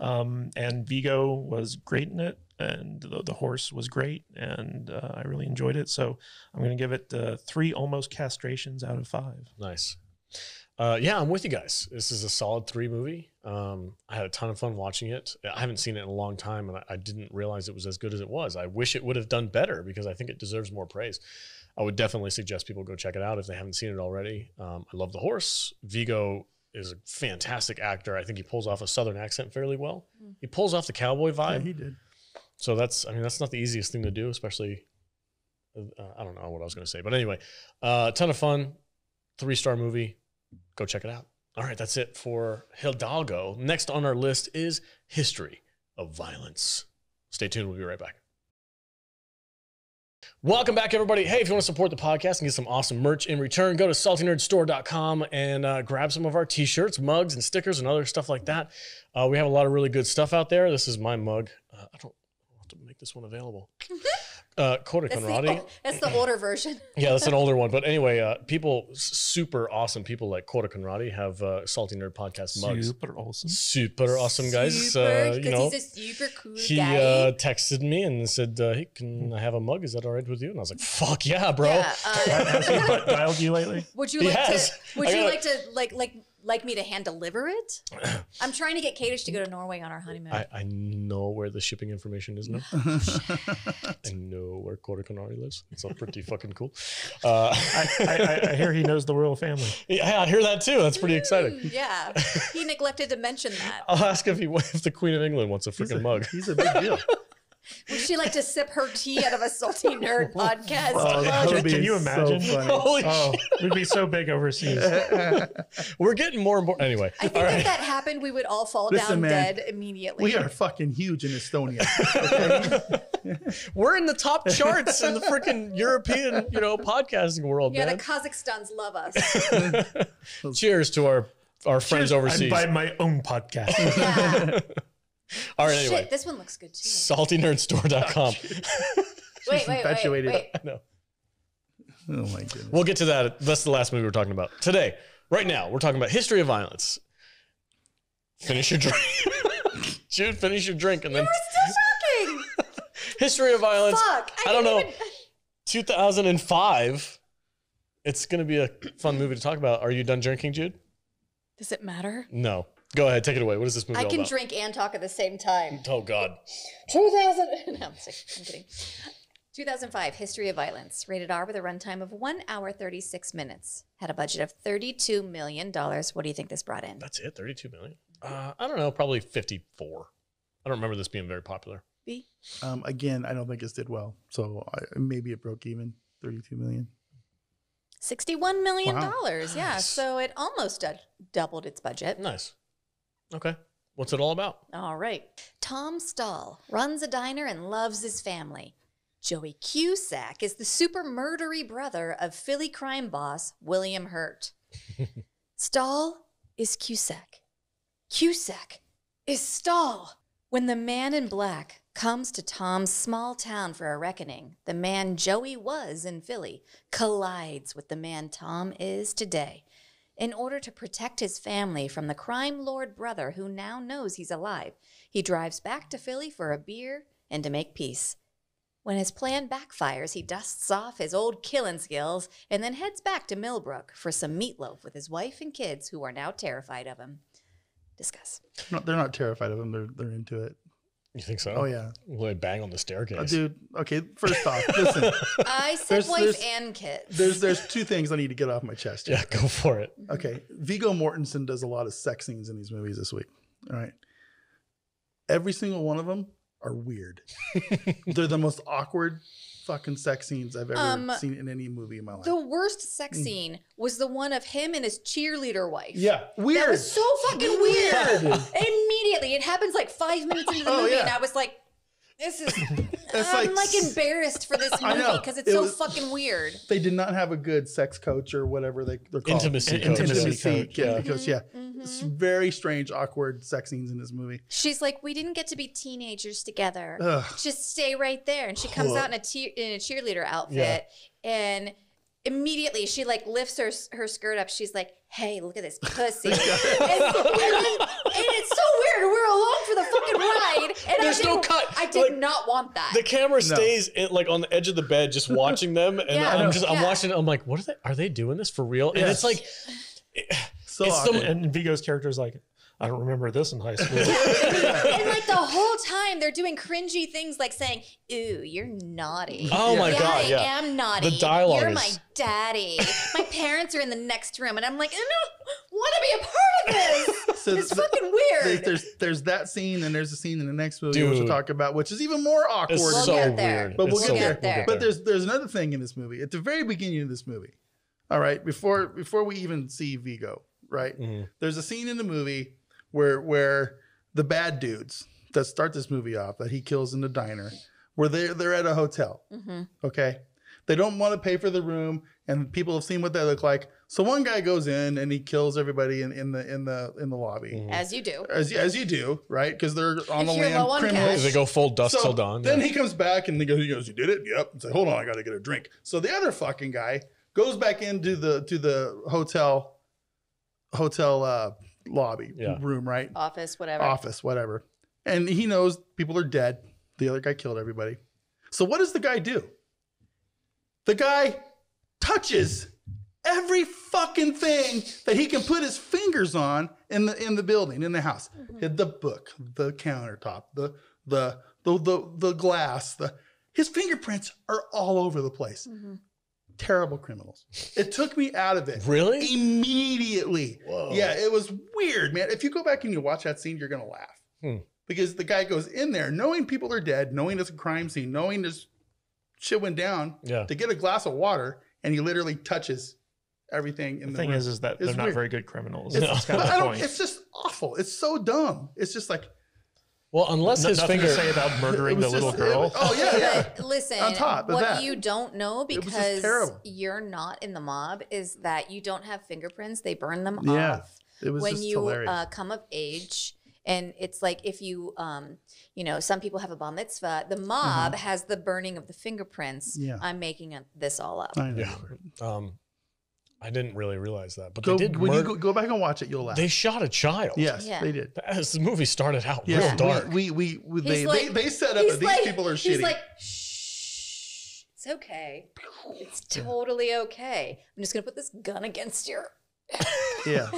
Um, and Viggo was great in it, and the, the horse was great, and uh, I really enjoyed it. So I'm going to give it uh, three almost castrations out of five. Nice. Uh, yeah, I'm with you guys. This is a solid three movie. Um, I had a ton of fun watching it. I haven't seen it in a long time, and I, I didn't realize it was as good as it was. I wish it would have done better because I think it deserves more praise. I would definitely suggest people go check it out if they haven't seen it already. Um, I love the horse. Viggo is a fantastic actor. I think he pulls off a southern accent fairly well. Mm. He pulls off the cowboy yeah, vibe. he did. So that's, I mean, that's not the easiest thing to do, especially. Uh, I don't know what I was going to say, but anyway, uh, ton of fun, three star movie. Go check it out. All right, that's it for Hidalgo. Next on our list is History of Violence. Stay tuned. We'll be right back. Welcome back, everybody. Hey, if you want to support the podcast and get some awesome merch in return, go to saltynerdstore.com and uh, grab some of our t shirts, mugs, and stickers and other stuff like that. Uh, we have a lot of really good stuff out there. This is my mug. Uh, I don't I'll have to make this one available. Uh, Kota That's Conradi. the, that's the older version. Yeah, that's an older one. But anyway, uh, people, super awesome people like Kota Conradi have uh, Salty Nerd Podcast mugs. Super awesome. Super awesome guys. Super, uh, you 'cause know, he's a super cool he guy. uh, texted me and said, uh, "Hey, can I have a mug? Is that all right with you?" And I was like, "Fuck yeah, bro." Yeah, uh, Has he butt dialed you lately? would you like to? Would I you gotta- like to like like like me to hand deliver it? I'm trying to get Kadish to go to Norway on our honeymoon. I, I know where the shipping information is now. I know where Kota Konari lives. It's all pretty fucking cool. Uh, I, I, I hear he knows the royal family. yeah, I hear that too. That's pretty exciting. Mm, yeah, he neglected to mention that. I'll ask if he if the Queen of England wants a He's freaking mug. he's a big deal. Would she like to sip her tea out of a salty nerd podcast? Oh, that Can- would be can you so imagine? funny. Holy Oh, we'd be so big overseas. We're getting more and more. Anyway, I think all if right. that happened, we would all fall Listen, down man, dead immediately. we are fucking huge in Estonia. Okay? We're in the top charts in the freaking European, you know, podcasting world, Yeah, the man. Kazakhstans love us. Cheers to our our friends I'm overseas. by my own podcast. Yeah. All right, anyway. Shit, this one looks good too. SaltyNerdStore.com. Wait, wait, wait, infatuated. wait. no. oh my goodness. We'll get to that. That's the last movie we're talking about. Today, right now, we're talking about history of violence. Finish your drink. Jude, finish your drink and then We're still talking. history of violence. Fuck. I don't didn't know. even- 2005. It's going to be a fun movie to talk about. Are you done drinking, Jude? Does it matter? No. Go ahead. Take it away. What is this movie I all can about? drink and talk at the same time. Oh, God. 2000. No, I'm, sick. I'm kidding. 2005, History of Violence, rated R with a runtime of 1 hour 36 minutes. Had a budget of $32 million. What do you think this brought in? That's it. 32 million. Uh, I don't know. Probably 54. I don't remember this being very popular. B? Um, again, I don't think this did well. So I, maybe it broke even. 32 million. $61 million. Wow. Yeah, Nice. so it almost du- doubled its budget. Nice. Okay. What's it all about? All right. Tom Stall runs a diner and loves his family. Joey Cusack is the super murdery brother of Philly crime boss William Hurt. Stall is Cusack. Cusack is Stall. When the man in black comes to Tom's small town for a reckoning, the man Joey was in Philly collides with the man Tom is today. In order to protect his family from the crime lord brother who now knows he's alive, he drives back to Philly for a beer and to make peace. When his plan backfires, he dusts off his old killing skills and then heads back to Millbrook for some meatloaf with his wife and kids who are now terrified of him. Discuss. No, they're not terrified of him. They're they're into it. You think so? Oh yeah, Will they bang on the staircase? Uh, dude. Okay, first off, listen. I said There's- wife there's- and kids. There's there's two things I need to get off my chest. here. Yeah, go for it. Okay, Viggo Mortensen does a lot of sex scenes in these movies this week. All right, every single one of them are weird. They're the most awkward fucking sex scenes I've ever Um, seen in any movie in my life. the worst sex scene was the one of him and his cheerleader wife. yeah, weird. That was so fucking weird. Weird. Immediately, it happens like five minutes into the Oh, movie, yeah. and I was like, "This is." It's I'm like- like, embarrassed for this movie because it's It so was- fucking weird. They did not have a good sex coach or whatever they, they're called. Intimacy In- coach. intimacy Intimacy coach, yeah. yeah. coach. Yeah, mm-hmm. it's mm-hmm. very strange, awkward sex scenes in this movie. She's like, "We didn't get to be teenagers together. Ugh. Just stay right there." And she comes out in a te- in a cheerleader outfit, and immediately she like lifts her her skirt up. She's like, "Hey, look at this pussy!" and, and then- and it's so weird. We're along for the fucking ride, and There's I no cut. I did Like, not want that. The camera stays in, like on the edge of the bed, just watching them, and Yeah. I'm just I'm Yeah. watching. it. I'm like, what are they? Are they doing this for real? And it's Yes. like, So It's the- awkward. and Vigo's character is like, I don't remember this in high school. and like the whole time they're doing cringy things like saying, "Ooh, you're naughty." Oh my yeah, God, I yeah. am naughty. The dialogue You're is- my daddy. my parents are in the next room, and I'm like, I don't want to be a part of this. So it's the- fucking weird. there's there's that scene, and there's a scene in the next movie which we'll Dude. talk about, which is even more awkward. it's We'll so get there. weird. But It's we'll so get weird. there. But there's there's another thing in this movie. At the very beginning of this movie, all right, before before we even see Viggo, right? Mhm. There's a scene in the movie where where the bad dudes that start this movie off that he kills in the diner, where they they're at a hotel, Mhm. okay? They don't want to pay for the room, and people have seen what they look like. So one guy goes in and he kills everybody in, in the in the in the lobby. Mhm. As you do. As, as you do, right? Because they're on If the land on criminals. They go full dust So till dawn. Then yeah. he comes back and he goes, he goes, You did it? Yep. And say, hold on, I gotta get a drink. So the other fucking guy goes back into the to the hotel hotel uh lobby Yeah. room, right? Office, whatever. Office, whatever. And he knows people are dead. The other guy killed everybody. So what does the guy do? The guy touches every fucking thing that he can put his fingers on in the in the building in the house. Mm-hmm. The book, the countertop, the the the the, the glass, the his fingerprints are all over the place. Mhm. Terrible criminals. It took me out of it Really? immediately. Whoa. Yeah, it was weird, man. If you go back and you watch that scene, you're gonna laugh Hmm. because the guy goes in there knowing people are dead, knowing it's a crime scene, knowing this shit went down Yeah. to get a glass of water, and he literally touches everything in The the, thing room. is, is that It's they're not very good criminals. It's, That's kind of the point. it's just awful. It's so dumb. It's just like Well, unless No- his nothing finger. to say about murdering the was little girl. was- oh yeah, yeah. But listen, On top of what that. you don't know It was just because you're not in the mob is that you don't have fingerprints. They burn them Yeah, off It was when just you uh, come of age. And it's like if you, um, you know, some people have a bar mitzvah. The mob has the burning of the fingerprints. Mm-hmm. Yeah. I'm making it- this all up. I know. Yeah. Um, I didn't really realize that, but Go, they did. when you go, go back and watch it, you'll laugh. they shot a child. yes, Yeah. they did. As the movie started out Yes, real dark. We, we, we they, like- they, they set up He's that these like- people are He's shitty. like, shh, it's okay. It's totally okay. I'm just gonna put this gun against your. yeah,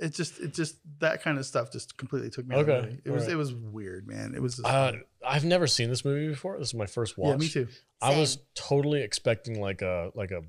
it just, it just that kind of stuff just completely took me. out of Okay, the movie. it was, alright. it was weird, man. It was. Just, uh, I've never seen this movie before. This is my first watch. yeah, me too. I was totally expecting like a like a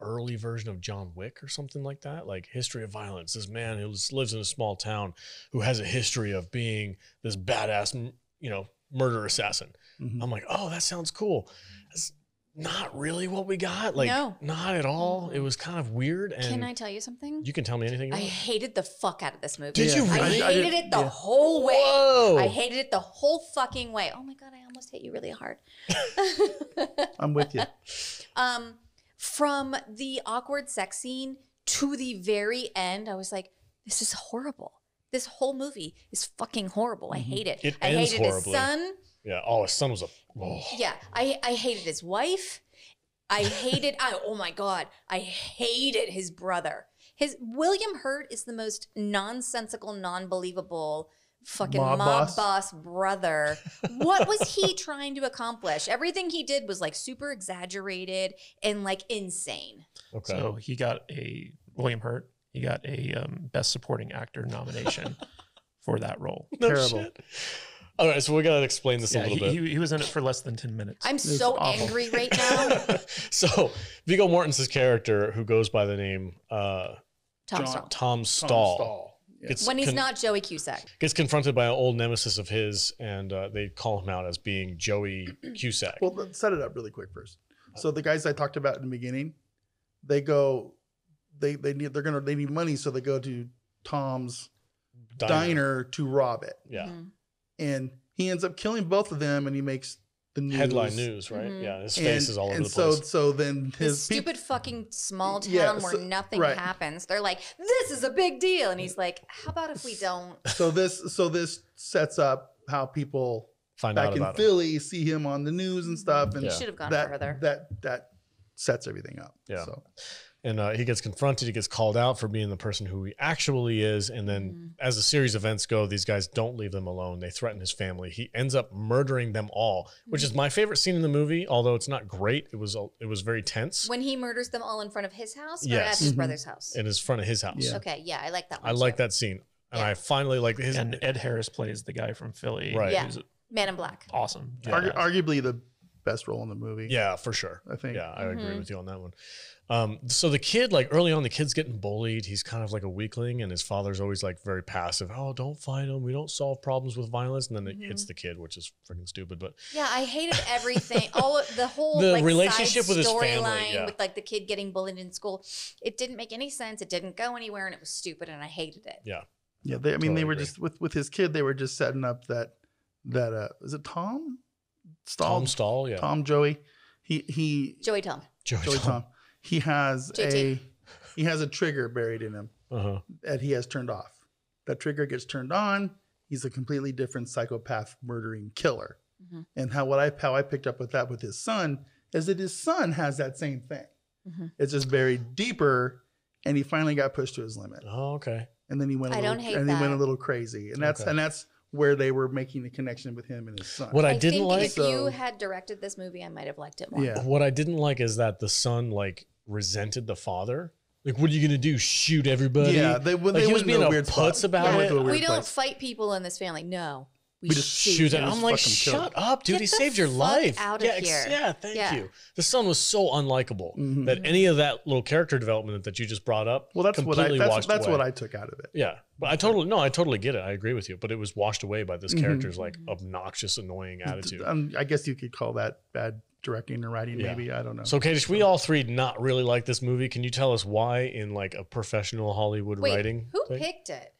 early version of John Wick or something like that. Like history of violence. This man who lives in a small town who has a history of being this badass, you know, murder assassin. Mhm. I'm like, oh, that sounds cool. That's not really what we got. Like, No. not at all. It was kind of weird. And Can I tell you something? you can tell me anything. You I want. hated the fuck out of this movie. Did you Yeah. really? I I hated did- it the yeah. whole way. Whoa! I hated it the whole fucking way. Oh my god, I almost hit you really hard. I'm with you. um, from the awkward sex scene to the very end, I was like, this is horrible. This whole movie is fucking horrible. I Mhm. hate it. It I hated horribly. his son. yeah. Oh, his son was a. Oh. Yeah, I I hated his wife. I hated. I, oh my god, I hated his brother. His William Hurt is the most nonsensical, non-believable fucking Mob mob, boss. boss. brother. what was he trying to accomplish? Everything he did was like super exaggerated and like insane. Okay. So he got a William Hurt. He got a um, Best Supporting Actor nomination for that role. No Terrible. shit. All right, so we gotta explain this a little he, bit. he, he was in it for less than ten minutes. I'm was so awful. angry right now. so Viggo Mortensen's character, who goes by the name uh, Tom John- Stall. Tom Tom Stall, Stall. Yeah. Gets When he's con- not Joey Cusack. gets confronted by an old nemesis of his, and uh, they call him out as being Joey Cusack. Well, let's set it up really quick first. So the guys I talked about in the beginning, they go, they they need they're gonna they need money, so they go to Tom's diner, to rob it, Yeah. Mhm. and he ends up killing both of them, and he makes the news. Headline news, right? Mhm. Yeah, his And, face is all over and the so place. so then This his peop- stupid fucking small town Yeah, where nothing right. happens. They're like, this is a big deal. And he's like, how about if we don't? so this so this sets up how people Find back out in about him. Philly see him on the news and stuff, and You Yeah. should have gone that further. that that sets everything up. Yeah. So and uh, he gets confronted. He gets called out for being the person who he actually is. And then, Mhm. as the series events go, these guys don't leave them alone. They threaten his family. He ends up murdering them all, which is my favorite scene in the movie. Although it's not great, it was it was very tense. when he murders them all in front of his house or Yes. at his Mhm. brother's house? in his front of his house. Yeah. Okay, yeah, I like that one. I like that scene, and Yeah. I finally like his. and Ed Harris plays the guy from Philly. Right. Yeah. who's Man in Black. awesome. argu- arguably the best role in the movie. yeah, for sure. I think. Yeah, I agree Mhm. with you on that one. Um, so the kid, like early on, the kid's getting bullied. He's kind of like a weakling, and his father's always like very passive. Oh, don't fight him. We don't solve problems with violence. And then it hits Mhm. the kid, which is freaking stupid. But Yeah, I hated everything. All of, the whole The like, relationship side with his family, storyline yeah. with like the kid getting bullied in school. It didn't make any sense. It didn't go anywhere, and it was stupid, and I hated it. yeah, Yeah, they, I mean, Totally they were agree. just with with his kid. They were just setting up that that uh, is it Tom Stall Tom Stall, yeah, Tom Joey. He he Joey Tom. Joey, Joey Tom. He has JT. a he has a trigger buried in him Uh-huh. that he has turned off. That trigger gets turned on. He's a completely different psychopath murdering killer. Mhm. And how what I how I picked up with that with his son is that his son has that same thing. Mhm. It's just buried deeper, and he finally got pushed to his limit. Oh, okay. and then he went. A I little, don't hate and he went a little crazy, and that's Okay. and that's where they were making the connection with him and his son. What I, I didn't think like, if you had directed this movie, I might have liked it more. yeah. what I didn't like is that the son like resented the father. Like, what are you gonna do? Shoot everybody? Yeah, they, when like they he was being a a weird putz spot. about They it. to a weird We don't place. fight people in this family. No. We, We just shoot. shoot it. I'm like, fucking shut it. up, dude. Get he the saved your fuck life. out of yeah, ex- here. yeah, thank Yeah. you. The son was so unlikable Mhm. that any of that little character development that you just brought up, Well, that's what I, that's, that's what I took out of it. Yeah, but I totally no, I totally get it. I agree with you, but it was washed away by this Mhm. character's like obnoxious, annoying attitude. Um, I guess you could call that bad directing or writing. Yeah. Maybe I don't know. So, Kadish, we all three not really like this movie. Can you tell us why in like a professional Hollywood Wait, writing? who thing? picked it?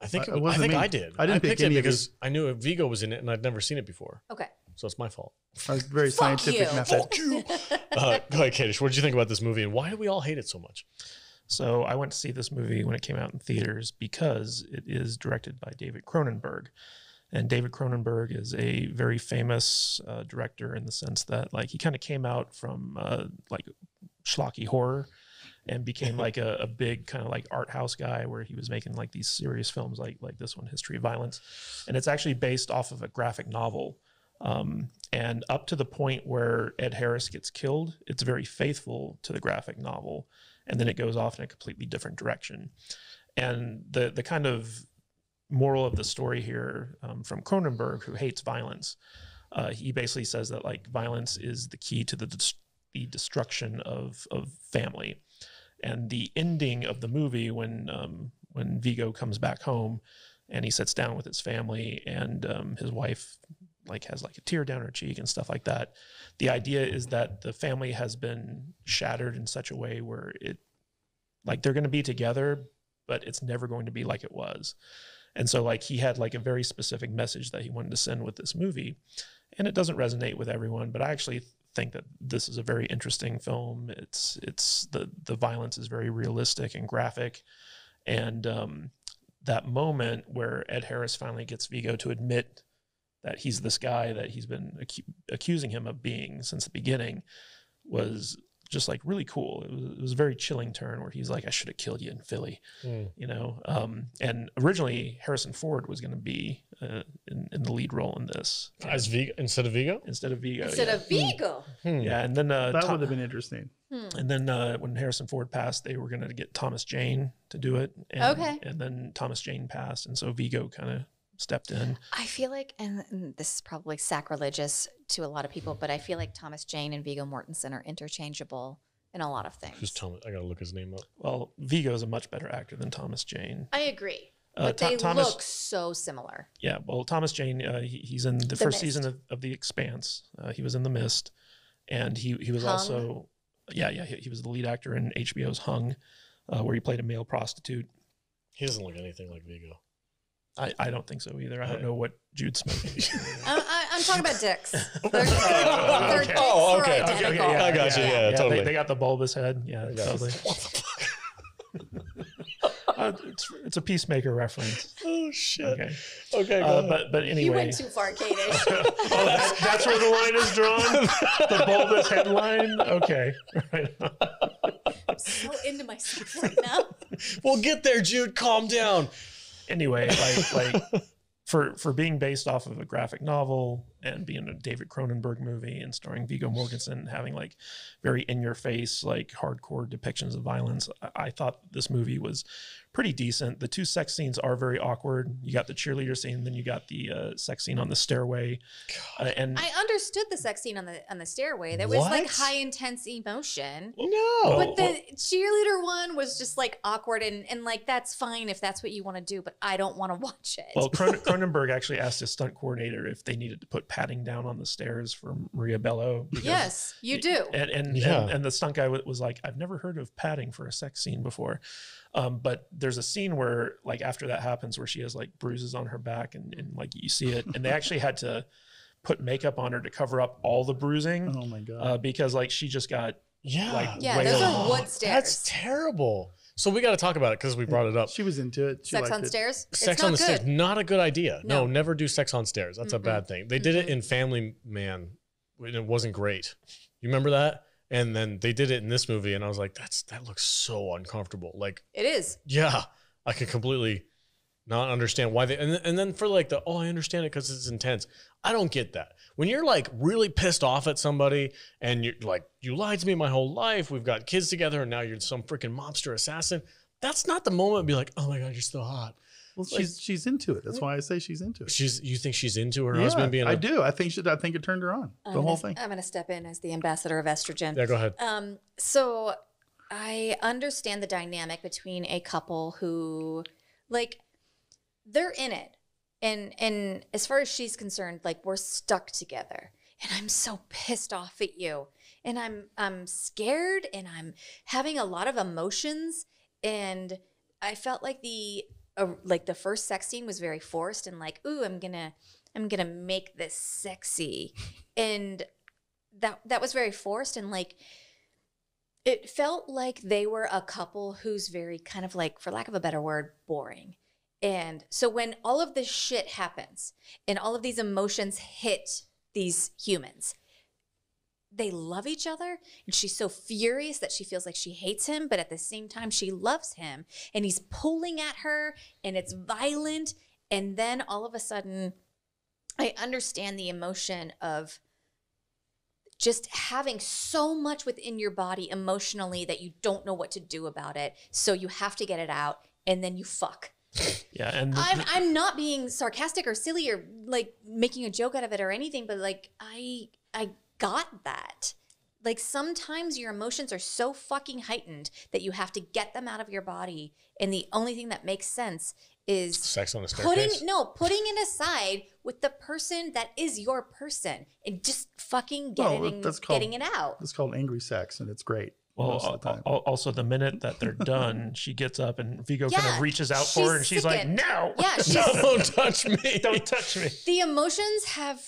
I think Uh, it, it was- I think me. I did. I didn't pick picked it any of because I knew Viggo was in it and I'd never seen it before, Okay. so it's my fault. a very Fuck scientific you. method. Fuck you. Uh, go ahead, Kadish. What did you think about this movie and why do we all hate it so much? So I went to see this movie when it came out in theaters because it is directed by David Cronenberg. And David Cronenberg is a very famous uh, director in the sense that like he kind of came out from uh, like schlocky horror and became like a, a big kind of like art house guy where he was making like these serious films like like this one, History of Violence. And it's actually based off of a graphic novel. Um, and up to the point where Ed Harris gets killed, it's very faithful to the graphic novel and then it goes off in a completely different direction. And the the kind of moral of the story here um, from Cronenberg, who hates violence, uh, he basically says that like violence is the key to the des- the destruction of of family. And the ending of the movie, when um, when Viggo comes back home, and he sits down with his family, and um, his wife like has like a tear down her cheek and stuff like that. The idea is that the family has been shattered in such a way where it like they're going to be together, but it's never going to be like it was. And so like he had like a very specific message that he wanted to send with this movie. And it doesn't resonate with everyone, but I actually think that this is a very interesting film. It's it's the the violence is very realistic and graphic. And um that moment where Ed Harris finally gets Viggo to admit that he's this guy that he's been accusing him of being since the beginning was just like really cool. It was, it was a very chilling turn where he's like, I should have killed you in Philly, Hmm. you know? Um, and originally Harrison Ford was going to be uh, in, in the lead role in this As Viggo instead of Viggo? instead of Viggo. Instead yeah. of Viggo. Hmm. yeah. And then, uh, that Tom- would have been interesting. Hmm. and then uh, when Harrison Ford passed, they were going to get Thomas Jane to do it. And, Okay. And then Thomas Jane passed. And so Viggo kind of stepped in. I feel like, and, and this is probably sacrilegious to a lot of people, but I feel like Thomas Jane and Viggo Mortensen are interchangeable in a lot of things. Who's Thomas? I gotta look his name up. Well, Viggo is a much better actor than Thomas Jane. I agree, Uh, but Tho- they Thomas, look so similar. Yeah, well, Thomas Jane, uh, he, he's in the, The first Mist. season of, of The Expanse. Uh, he was in The Mist, and he he was Hung. also, yeah, yeah, he, he was the lead actor in HBO's Hung, uh, where he played a male prostitute. He doesn't look anything like Viggo. I, I don't think so either. I don't know what Jude's Smith. I, I, I'm talking about dicks. They're, Oh, they're okay. dicks Oh, are okay. Okay, identical. okay, I got you. Yeah, totally. They, they got the bulbous head. Yeah, Yeah. totally. Uh, it's it's a peacemaker reference. oh shit. Okay, Okay, go uh, ahead. but but anyway, You went too far, Kadish. oh, that's, that's where the line is drawn. the bulbous headline. Okay, right. I'm so into myself right now. we'll get there, Jude. Calm down. Anyway, like like for for being based off of a graphic novel and being a David Cronenberg movie and starring Viggo Mortensen having like very in your face like hardcore depictions of violence, I, I thought this movie was pretty decent. The two sex scenes are very awkward. You got the cheerleader scene, then you got the uh, sex scene on the stairway, uh, and I understood the sex scene on the on the stairway. There was like high intense emotion. No. But the cheerleader one was just like awkward and, and like that's fine if that's what you want to do, but I don't want to watch it. Well, Cron- Cronenberg actually asked his stunt coordinator if they needed to put padding down on the stairs for Maria Bello. yes, you do. And and, Yeah. and and the stunt guy was like, I've never heard of padding for a sex scene before. Um, but there's a scene where like after that happens where she has like bruises on her back and, and like you see it, and they actually had to put makeup on her to cover up all the bruising Oh my god. uh, because like she just got yeah. like Yeah, wailed those are on. wood That's terrible. So we got to talk about it because we brought it up. she was into it. She Sex on it. stairs? Sex it's on not the good. stairs, not a good idea. No, No. never do sex on stairs. That's a Mm-mm. bad thing. They did it in Family Man, and it wasn't great. You remember that? And then they did it in this movie, and I was like, "That's that looks so uncomfortable." Like, It is. yeah, I could completely not understand why they and, and then for like the oh I understand it because it's intense. I don't get that. When you're like really pissed off at somebody and you're like you lied to me my whole life. We've got kids together and now you're some freaking mobster assassin. That's not the moment to be like oh my god you're still hot. Well, Like- she's she's into it. That's why I say she's into it. She's you think she's into her Yeah, husband being I a- do. I think she, I think it turned her on. I'm The whole gonna, thing. I'm going to step in as the ambassador of estrogen. Yeah, go ahead. Um, so I understand the dynamic between a couple who like they're in it. And and as far as she's concerned, like we're stuck together. And I'm so pissed off at you. And I'm I'm scared and I'm having a lot of emotions and I felt like the uh, like the first sex scene was very forced and like, ooh, I'm going to I'm to make this sexy. And that that was very forced and like it felt like they were a couple who's very kind of like for lack of a better word boring and so when all of this shit happens and all of these emotions hit these humans they love each other and she's so furious that she feels like she hates him but at the same time she loves him and he's pulling at her and it's violent and then all of a sudden i understand the emotion of just having so much within your body emotionally that you don't know what to do about it. So you have to get it out and then you fuck. Yeah, and the- I'm, I'm not being sarcastic or silly or like making a joke out of it or anything, but like I I got that. Like sometimes your emotions are so fucking heightened that you have to get them out of your body. And the only thing that makes sense is Sex on a putting staircase. no putting it aside with the person that is your person and just fucking getting Well, that's called- getting it out. It's called angry sex, and it's great well, most of the time. al- also the minute that they're done, she gets up and Viggo kind of reaches out for her, and she's like, sickened. "No, Yeah, she's Don't touch me. don't touch me." the emotions have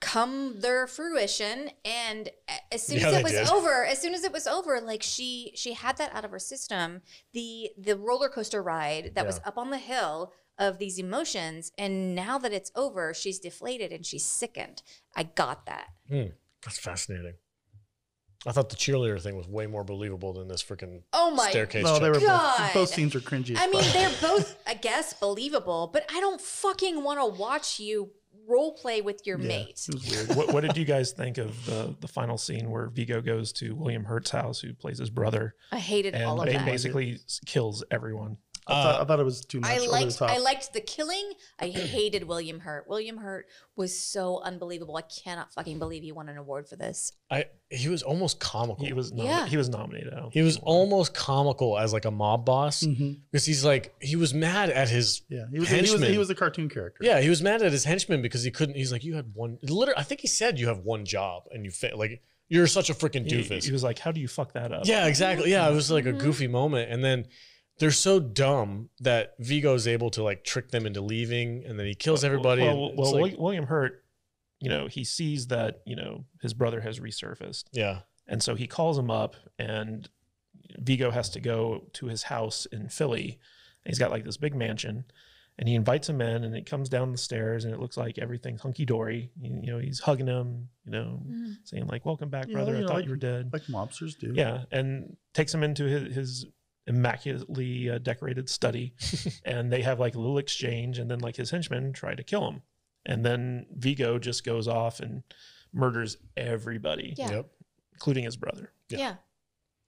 come their fruition and as soon Yeah, as it was did. over as soon as it was over like she she had that out of her system the the roller coaster ride that was up on the hill of these emotions and now that it's over she's deflated and she's sickened i got that Hmm, that's fascinating. I thought the cheerleader thing was way more believable than this freaking oh my staircase. no, they were both, God. both scenes are cringy. i mean they're both i guess believable but i don't fucking want to watch you role play with your Yeah, mate It was weird. what, what did you guys think of the the final scene where Viggo goes to William Hurt's house, who plays his brother, i hated and all of ba- that basically kills everyone? I, thought, I thought it was too much I over the liked top. I liked the killing. I hated William Hurt. William Hurt was so unbelievable. I cannot fucking believe he won an award for this. I he was almost comical. He was nom- Yeah. he was nominated. I don't he was think almost comical as like a mob boss Mhm. because he's like he was mad at his Yeah, he was, he was Henchman. he was a cartoon character. yeah he was mad at his henchman because he couldn't. He's like you had one. Literally, I think he said you have one job and you fit like you're such a freaking He, doofus. he was like, "How do you fuck that up?" Yeah, exactly. Yeah, it was like a Mhm. goofy moment, and then they're so dumb that Viggo's able to like trick them into leaving, and then he kills everybody. Well, and well, well, like- William Hurt, you know, he sees that you know his brother has resurfaced, yeah, and so he calls him up, and Viggo has to go to his house in Philly. And he's got like this big mansion, and he invites him in, and it comes down the stairs, and it looks like everything's hunky dory. You, you know, he's hugging him, you know, Mm. saying like, "Welcome back, Yeah, brother. you I know, thought like- you were dead." like mobsters do. Yeah, and takes him into his, his immaculately uh, decorated study, and they have like a little exchange, and then like his henchmen try to kill him, and then Viggo just goes off and murders everybody, Yeah. yep, including his brother. Yeah. Yeah.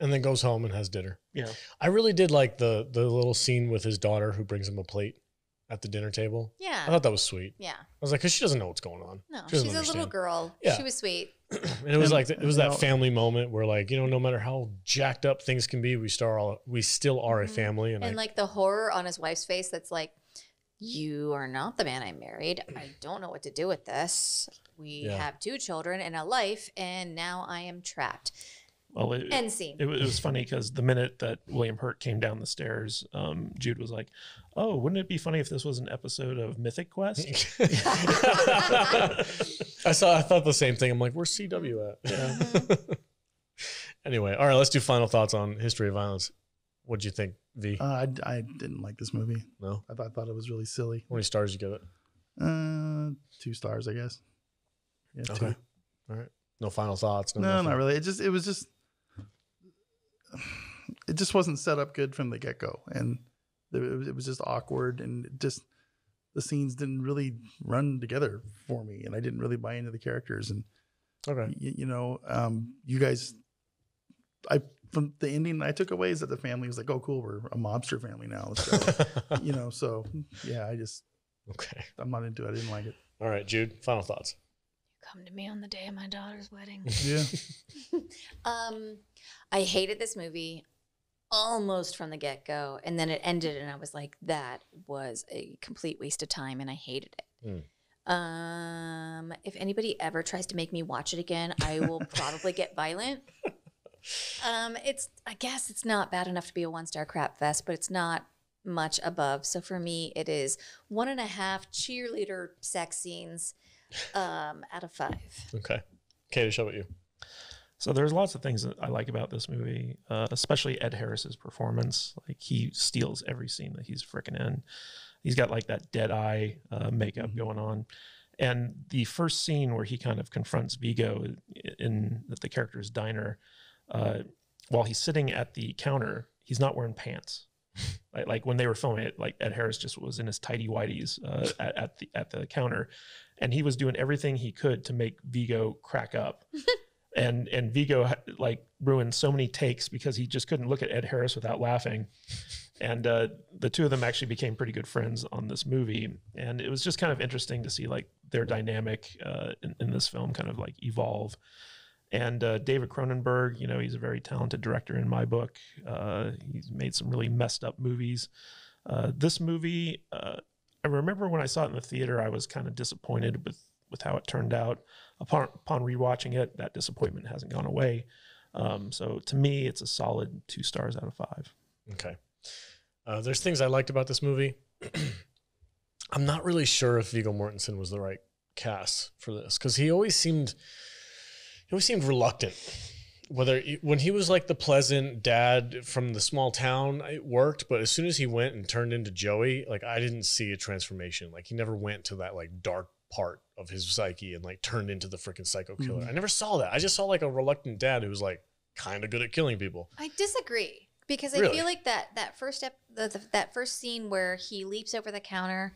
and then goes home and has dinner. Yeah, I really did like the the little scene with his daughter who brings him a plate at the dinner table. Yeah i thought that was sweet. Yeah. I was like, because she doesn't know what's going on. No, She doesn't she's a little girl. Yeah. She was sweet. and it was And- like it was that now- family moment where like you know no matter how jacked up things can be we still are we still are a Mhm. family and, And I, like the horror on his wife's face that's like, You are not the man I married. I don't know what to do with this. We Yeah. have two children and a life, and now I am trapped. Well, it, End scene. it, it was funny because the minute that William Hurt came down the stairs, um, Jude was like, "Oh, wouldn't it be funny if this was an episode of Mythic Quest?" I saw I thought the same thing I'm like where's CW at Mhm. anyway all right let's do final thoughts on history of violence What do you think V Uh, I, I didn't like this movie. no I thought, I thought it was really silly. how many stars you give it Uh, two stars, I guess. Yeah, two. okay all right no final thoughts no, No, nothing. not really. It just it was just it just wasn't set up good from the get go, and It, was- just awkward and just the scenes didn't really run together for me, and I didn't really buy into the characters. And Okay. y- you know, um, you guys, I from the ending I took away is that the family was like, "Oh, cool, we're a mobster family now." You know, so yeah, I just okay. I'm not into it. I didn't like it. All right, Jude. Final thoughts. Come to me on the day of my daughter's wedding. Yeah, Um, I hated this movie almost from the get go, and then it ended, and I was like, "That was a complete waste of time," and I hated it. Um, if anybody ever tries to make me watch it again, I will probably get violent. Um, it's I guess it's not bad enough to be a one star crap fest, but it's not much above. So for me, it is one and a half cheerleader sex scenes um, out of five. Okay. Katie, show about you. So there's lots of things that I like about this movie, uh, especially Ed Harris's performance. Like he steals every scene that he's freaking in. He's got like that dead eye uh, makeup Mhm. going on, and the first scene where he kind of confronts Viggo in the character's diner, uh, while he's sitting at the counter, he's not wearing pants. Like, like when they were filming it, like Ed Harris just was in his tidy whities uh, at, at the at the counter, and he was doing everything he could to make Viggo crack up and and Viggo like ruined so many takes because he just couldn't look at Ed Harris without laughing. And uh, the two of them actually became pretty good friends on this movie, and it was just kind of interesting to see like their dynamic uh, in, in this film kind of like evolve. And uh, David Cronenberg, you know, he's a very talented director in my book. Uh, he's made some really messed up movies. Uh, this movie, uh, I remember when I saw it in the theater, I was kind of disappointed with with how it turned out upon upon rewatching it, that disappointment hasn't gone away. Um, so to me, it's a solid two stars out of five. Okay. Uh, there's things I liked about this movie. I'm not really sure if Viggo Mortensen was the right cast for this because he always seemed he always seemed reluctant. Whether when he was like the pleasant dad from the small town, it worked. But as soon as he went and turned into Joey, like I didn't see a transformation. Like he never went to that like dark part of his psyche and like turned into the freaking psycho killer. Mhm. I never saw that. I just saw like a reluctant dad who was like kind of good at killing people. I disagree because I Really? feel like that that first ep- the, the, that first scene where he leaps over the counter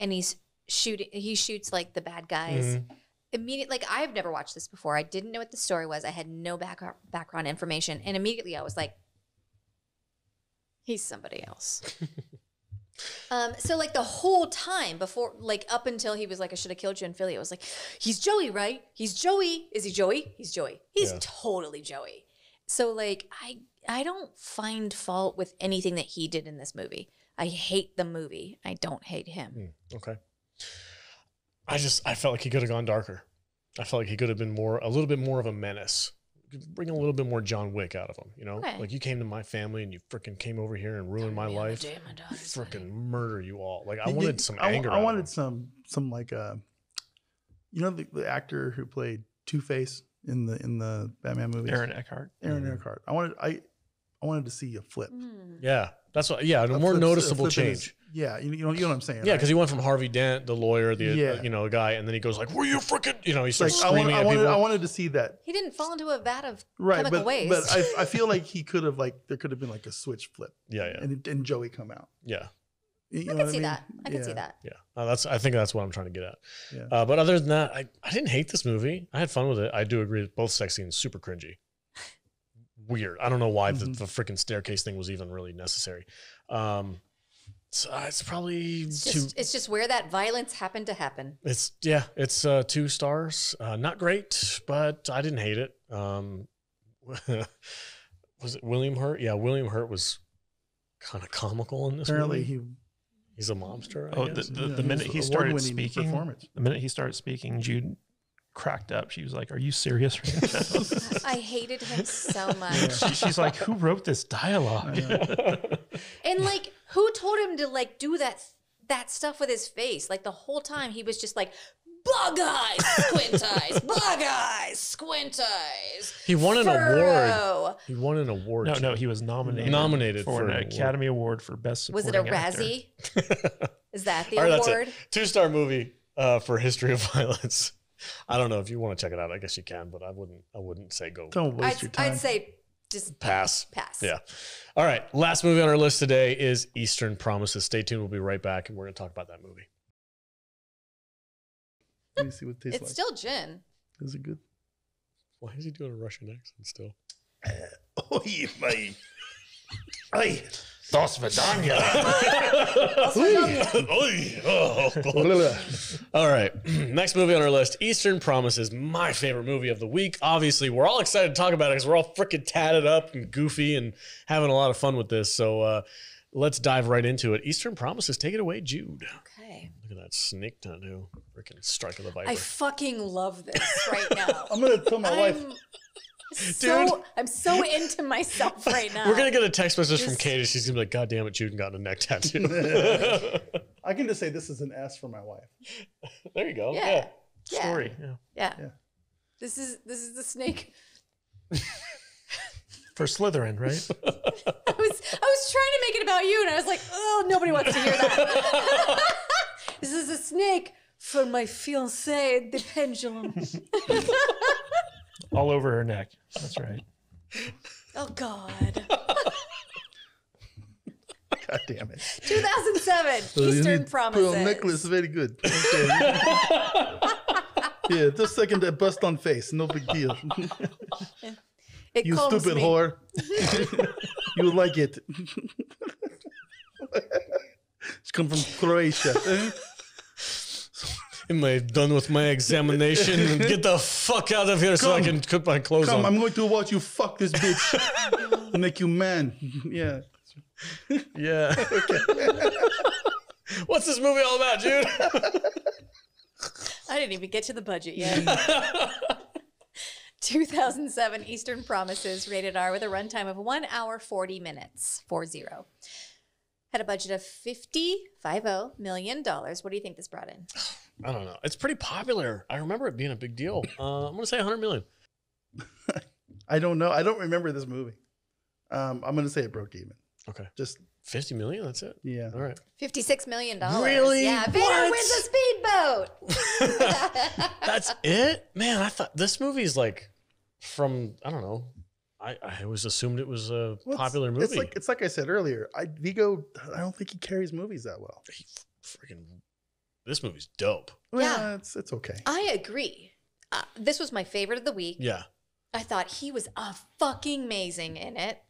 and he's shooting he shoots like the bad guys Mhm. Immediately like I've never watched this before. I didn't know what the story was. I had no background background information and immediately I was like he's somebody else. um so like the whole time before like up until he was like I should have killed you in Philly I was like he's Joey, right? He's Joey. Is he Joey? He's Joey. He's Yeah. totally Joey. So like I I don't find fault with anything that he did in this movie. I hate the movie. I don't hate him. Hmm, okay. I just I felt like he could have gone darker. I felt like he could have been more a little bit more of a menace. Could Bring a little bit more John Wick out of him, you know? Okay. Like you came to my family and you freaking came over here and ruined my Come to me on the life. day my Freaking murder you all. Like I wanted some I anger. I, out of wanted him. some some like uh, you know the, the actor who played Two Face in the in the Batman movies, Aaron Eckhart. Aaron Mhm. Eckhart. I wanted I I wanted to see a flip. Hmm. Yeah, that's what. Yeah, a A more flip- noticeable flip in his- change. Yeah, you, you know you know what I'm saying. Yeah, right? because he went from Harvey Dent, the lawyer, the Yeah. you know guy, and then he goes like, "Were you freaking?" You know, he It's like starts I, want, screaming I wanted people. I wanted to see that He didn't fall into a vat of right, chemical but waste. but I, I feel like he could have like there could have been like a switch flip yeah, yeah, and and Joey come out. yeah, You know I can see mean? that. I can see Yeah. that. yeah. Uh, that's. I think that's what I'm trying to get at. Yeah. Uh, but other than that, I, I didn't hate this movie. I had fun with it. I do agree that both sex scenes super cringy. Weird. I don't know why Mhm. the, the freaking staircase thing was even really necessary. Um, so uh, it's probably It's two. just, it's just where that violence happened to happen. It's yeah, it's uh, two stars. Uh, not great, but I didn't hate it. Um, was it William Hurt? Yeah, William Hurt was kind of comical in this Apparently movie. he He's a mobster. I Oh, the, guess. the, Yeah, the minute he started speaking, the minute he started speaking, Jude cracked up. She was like, "Are you serious right now?" I hated him so much. she, she's like, "Who wrote this dialogue?" And like, who told him to like do that that stuff with his face? Like the whole time he was just like, bug eyes, squint eyes, bug eyes, squint eyes. he won an award. He won an award. No, no, he was nominated Nominated for, for an an award. Academy Award for Best Was it a Actor. Razzie? Is that the All right, award? it. Two star movie uh, for history of violence. I don't know if you want to check it out. I guess you can, but I wouldn't. I wouldn't say go. don't waste I'd, your time. I'd say Just Pass. pass. Yeah. All right. Last movie on our list today is Eastern Promises. Stay tuned. We'll be right back and we're going to talk about that movie. Let me see what it tastes It's like. still gin. Is it good? Why is he doing a Russian accent still? Oi, my. Oi. Dos Vidania. All right. Next movie on our list Eastern Promises, my favorite movie of the week. Obviously, we're all excited to talk about it because we're all freaking tatted up and goofy and having a lot of fun with this. So uh, let's dive right into it. Eastern Promises, take it away, Jude. Okay. Look at that snake tattoo. Freaking strike of the viper. I fucking love this right now. I'm gonna tell my wife. I'm so Dude. I'm so into myself right now. We're gonna get a text message from Just- Kate. and She's gonna be like, "God damn it, Juden got a neck tattoo." I can just say this is an S for my wife. There you go. Yeah. Yeah. Story. Yeah. Yeah. Yeah. This is this is the snake. For Slytherin, right? I was I was trying to make it about you, and I was like, oh, nobody wants to hear that. this is a snake for my fiance, the pendulum. All over her neck. That's right. Oh God. God damn it. 2007, So Eastern need Promises. Pearl necklace, very good. Okay. yeah, just second that bust on face, no big deal. It you calms stupid me. whore. you like it. She come from Croatia. Am I done with my examination? Get the fuck out of here so I Come. can put my clothes Come, on. I'm going to watch you fuck this bitch. make you man. Yeah. Yeah. What's this movie all about, dude? I didn't even get to the budget yet. 2007 Eastern Promises, rated R, with a runtime of one hour 40 minutes. 40. Had a budget of 50, 50 million dollars. What do you think this brought in? I don't know. It's pretty popular. I remember it being a big deal. Uh, I'm gonna say 100 million. I don't know. I don't remember this movie. Um, I'm going to say it broke even. Okay. Just, 50 million. That's it. yeah. All right. $56 million. Really? Yeah. Vader What? wins a speedboat. That's it, man. I thought this movie's like from I don't know. I I always assumed it was a Well, it's- popular movie. It's like it's like I said earlier. I Viggo. I don't think he carries movies that well. He freaking. This movie's dope. Yeah. it's it's okay. I agree. Uh, this was my favorite of the week. Yeah. I thought he was a fucking amazing in it.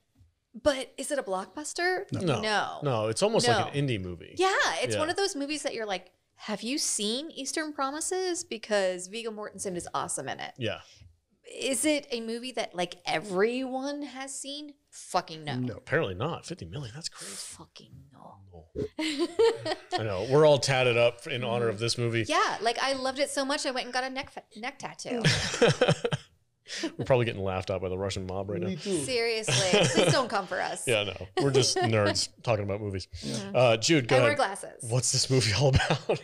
But is it a blockbuster? No. No. No, it's almost like an indie movie. Yeah, it's Yeah. one of those movies that you're like, have you seen Eastern Promises? Because Viggo Mortensen is awesome in it. Yeah. Is it a movie that like everyone has seen? Fucking no. No. Apparently not. 50 million. That's crazy. Fucking no. I know. We're all tatted up in honor of this movie. yeah, like I loved it so much I went and got a neck fa- neck tattoo. We're probably getting laughed at by the Russian mob right now. Too. Seriously, please don't come for us. Yeah, no. We're just nerds talking about movies. Uh, Jude, go I wear ahead. glasses. What's this movie all about?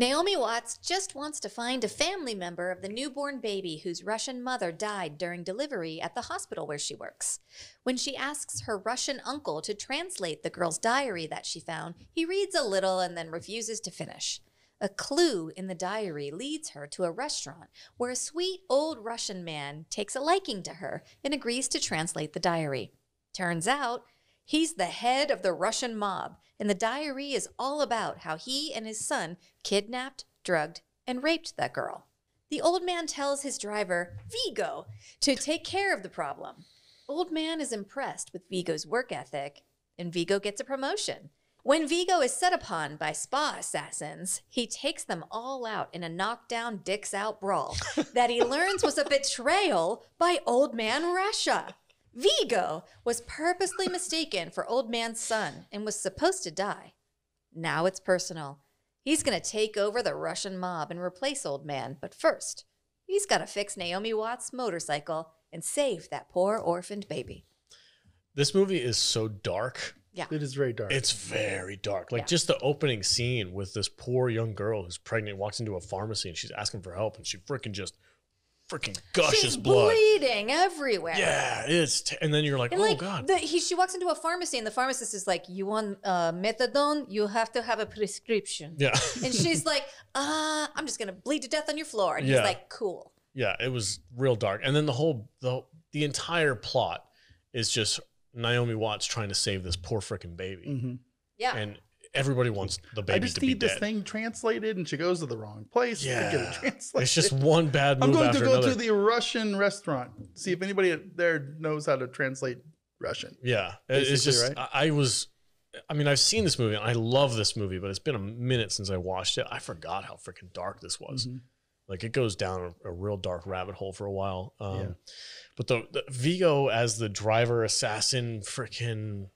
Naomi Watts just wants to find a family member of the newborn baby whose Russian mother died during delivery at the hospital where she works. When she asks her Russian uncle to translate the girl's diary that she found, he reads a little and then refuses to finish. A clue in the diary leads her to a restaurant where a sweet old Russian man takes a liking to her and agrees to translate the diary. Turns out, he's the head of the Russian mob, and the diary is all about how he and his son kidnapped, drugged, and raped that girl. The old man tells his driver, Viggo, to take care of the problem. Old man is impressed with Viggo's work ethic, and Viggo gets a promotion. When Viggo is set upon by spa assassins, he takes them all out in a knockdown, dicks out brawl that he learns was a betrayal by Old Man Russia. Viggo was purposely mistaken for Old Man's son and was supposed to die. Now it's personal. He's going to take over the Russian mob and replace Old Man, but first, he's got to fix Naomi Watts' motorcycle and save that poor orphaned baby. This movie is so dark. Yeah. It is very dark. It's very dark. Like Yeah. just the opening scene with this poor young girl who's pregnant walks into a pharmacy and she's asking for help and she freaking just freaking gushes She's blood. bleeding everywhere. Yeah, it's t- and then you're like, And oh like god. The, he, she walks into a pharmacy and the pharmacist is like, "You want uh, methadone? You have to have a prescription." yeah, And she's like, "Uh, I'm just gonna bleed to death on your floor." And Yeah. he's like, "Cool." yeah, it was real dark. And then the whole the the entire plot is just Naomi Watts trying to save this poor freaking baby, Mhm. Yeah. and everybody wants the baby. I just to need this dead. thing translated, and she goes to the wrong place. to get Yeah. it translated. It's just one bad move I'm going to go another. to the Russian restaurant. See if anybody there knows how to translate Russian. Yeah, it's just right? I, I was. I mean, I've seen this movie and I love this movie, but it's been a minute since I watched it. I forgot how freaking dark this was. Mhm. Like it goes down a, a real dark rabbit hole for a while. Um, Yeah. But the, the Viggo as the driver, assassin, freaking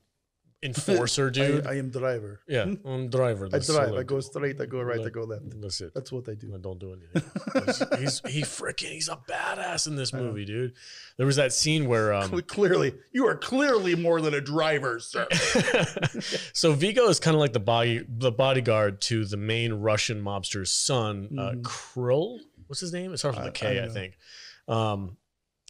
enforcer, dude. I, I am driver. yeah? I'm driver. I drive. so I go straight. I go right. I go left. That's it. That's what I do. I don't do anything. he's, he freaking he's a badass in this I movie, dude. There was that scene where um, clearly, you are clearly more than a driver, sir. so Viggo is kind of like the body the bodyguard to the main Russian mobster's son, uh, Mhm. Krill. What's his name? It starts with I- a I K, I, don't think. Um,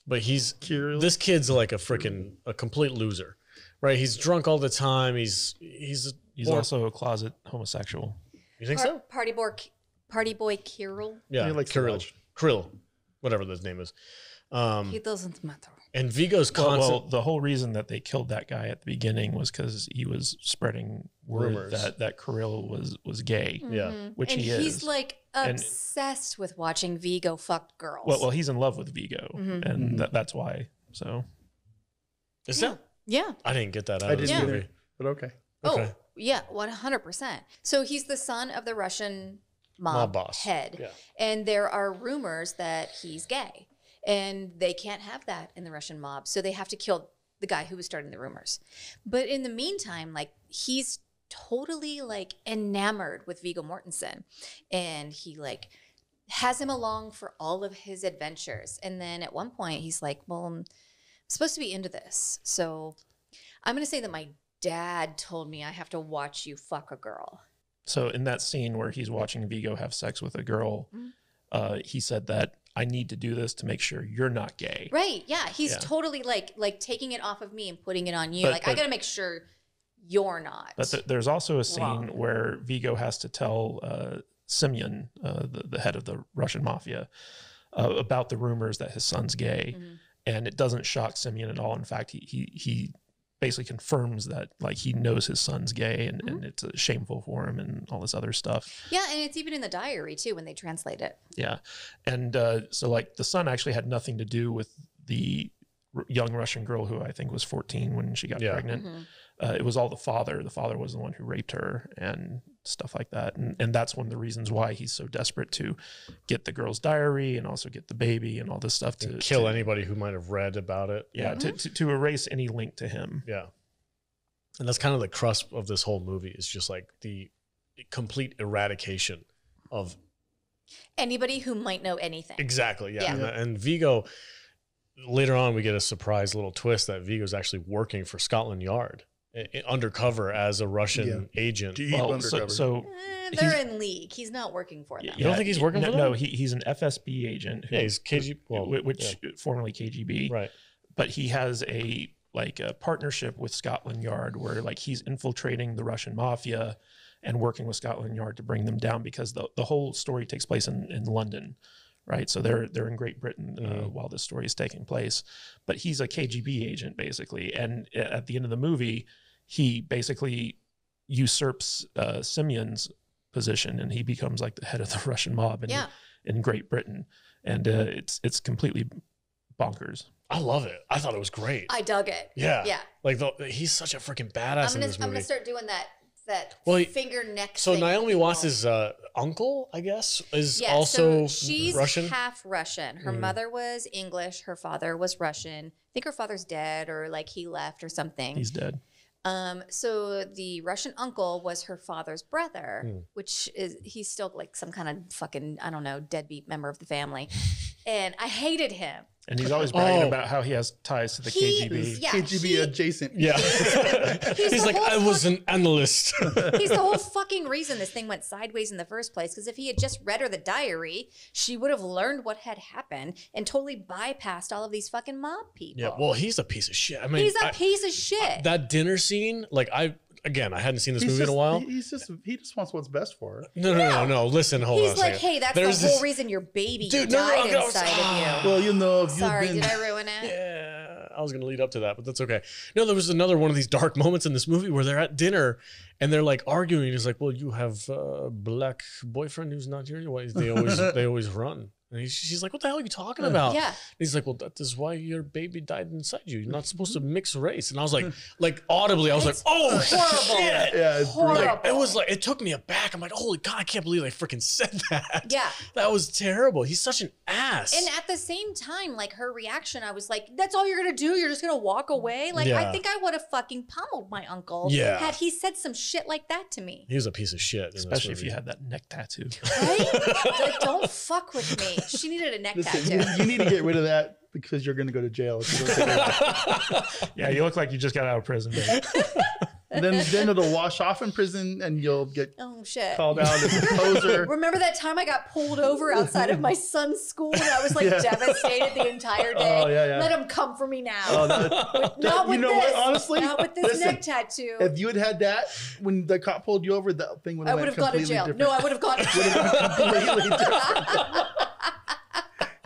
but he's Kirill. this kid's like a freaking a complete loser, right? He's drunk all the time. He's he's He's more- also a closet homosexual. you think Par- so? Party boy, Party boy Kirill. Yeah, He likes to Kirill. Krill, whatever his name is. Um, He doesn't matter. and Viggo's Well, constant. well, the whole reason that they killed that guy at the beginning was because he was spreading word Rumors. that that Kirill was was gay. Yeah. Mhm. Which and he he's is. He's like And- obsessed with watching Viggo fuck girls. Well, well, he's in love with Viggo, Mhm. and Mhm. that, that's why. So is yeah. that? Yeah. I didn't get that out I of this didn't movie. either. But okay. Oh, okay. Oh, yeah, one hundred percent. So he's the son of the Russian mob, Mob boss. head, Yeah. and there are rumors that he's gay, and they can't have that in the Russian mob, so they have to kill the guy who was starting the rumors. But in the meantime, like he's totally like enamored with Viggo Mortensen, and he like has him along for all of his adventures. And then at one point, he's like, "Well, I'm supposed to be into this, so I'm going to say that my dad told me I have to watch you fuck a girl." So in that scene where he's watching Viggo have sex with a girl, Mhm. uh, he said that I need to do this to make sure you're not gay. Right? Yeah, he's Yeah. totally like like taking it off of me and putting it on you. But- like I got to make sure you're not. But th- there's also a scene Wrong. where Viggo has to tell uh, Simeon, uh, the, the head of the Russian mafia, uh, about the rumors that his son's gay, Mhm. And it doesn't shock Simeon at all. In fact, he he he basically confirms that like he knows his son's gay, and, and it's uh, shameful for him, and all this other stuff. yeah, and it's even in the diary too when they translate it. Yeah, and uh, so like the son actually had nothing to do with the r- young Russian girl who I think was 14 when she got Yeah. pregnant. Mhm. Uh, it was all the father. The father was the one who raped her and stuff like that. And and that's one of the reasons why he's so desperate to get the girl's diary and also get the baby and all this stuff to And kill to- anybody who might have read about it. Yeah, to, mm-hmm. to to erase any link to him. Yeah. And that's kind of the crust of this whole movie is just like the complete eradication of Anybody who might know anything. exactly. Yeah. Yeah. And, and Viggo, later on, we get a surprise little twist that Viggo's actually working for Scotland Yard i- i- undercover as a Russian agent. Deep Well, so, undercover. so Eh, they're in league. He's not working for them. You don't think he's working no, for them? No, he, he's an FSB agent. who- Yeah, he's KG. Well, whi- which formerly KGB. right. but he has a like a partnership with Scotland Yard where like he's infiltrating the Russian mafia and working with Scotland Yard to bring them down because the, the whole story takes place in, in London, right? So they're they're in Great Britain uh, Mhm. while this story is taking place, but he's a KGB agent basically, and at the end of the movie, he basically usurps uh, Simeon's position and he becomes like the head of the Russian mob in, Yeah. in Great Britain, and uh, it's it's completely bonkers. I love it. I thought it was great. I dug it. yeah. Yeah. Like the, he's such a freaking badass I'm in gonna this I'm gonna start doing that that Well, he- finger neck. so thing Naomi people. Watts' uh, uncle, I guess, is Yeah, also so she's Russian. half Russian. Her Mhm. mother was English. Her father was Russian. I think her father's dead or like he left or something. He's dead. Um, so the Russian uncle was her father's brother, Hmm. which is he's still like some kind of fucking I don't know deadbeat member of the family, and I hated him. And he's always bragging Oh. about how he has ties to the He- KGB. yeah, KGB he- adjacent. yeah. He's he's like, I whole was an analyst. He's the whole fucking reason this thing went sideways in the first place. Because if he had just read her the diary, she would have learned what had happened and totally bypassed all of these fucking mob people. yeah. Well, he's a piece of shit. I mean, he's a I- piece of shit. that dinner scene, like I again, I hadn't seen this He's movie in a while. he- He's just he just wants what's best for her. No, no, no, no. Listen, hold on He's like, hey, that's There's the whole this- reason your baby Dude, no, no, died no, inside of you. Well, you know, if you've Sorry, been did I ruin it? Yeah. I was gonna lead up to that, but that's okay. No, there was another one of these dark moments in this movie where they're at dinner and they're like arguing. He's like, "Well, you have a black boyfriend who's not here. Why they always they always run." And he's, she's like, "What the hell are you talking about?" Yeah. And he's like, "Well, that is why your baby died inside you. You're not supposed to mm-hmm. mix race." And I was like, mm-hmm. like audibly, I was It's like, "Oh horrible. shit!" Yeah, it's. Horrible. Like, it was like it took me aback. I'm like, "Holy god, I can't believe they freaking said that." Yeah. that was terrible. He's such an ass. And at the same time, like her reaction, I was like, that's all you're going to do? You're just going to walk away? Like, I think I would have fucking pummeled my uncle Yeah. had he said some shit like that to me. he was a piece of shit. Especially if you had that neck tattoo. Right? Like, don't fuck with me. She needed a neck Listen, tattoo. you, you need to get rid of that because you're going to go to jail. If you don't take it out. Yeah, you look like you just got out of prison. then then it'll wash off in prison, and you'll get Oh, shit. called out as a poser. Remember that time I got pulled over outside of my son's school and I was like Yeah. devastated the entire day? Oh, yeah, yeah. Let him come for me now. Oh, that- not that- with you know this. what? Honestly, not with this listen, neck tattoo. if you had had that when the cop pulled you over, that thing would I have would went have gone to completely jail. different. No, I would have gone to would jail. have been completely different.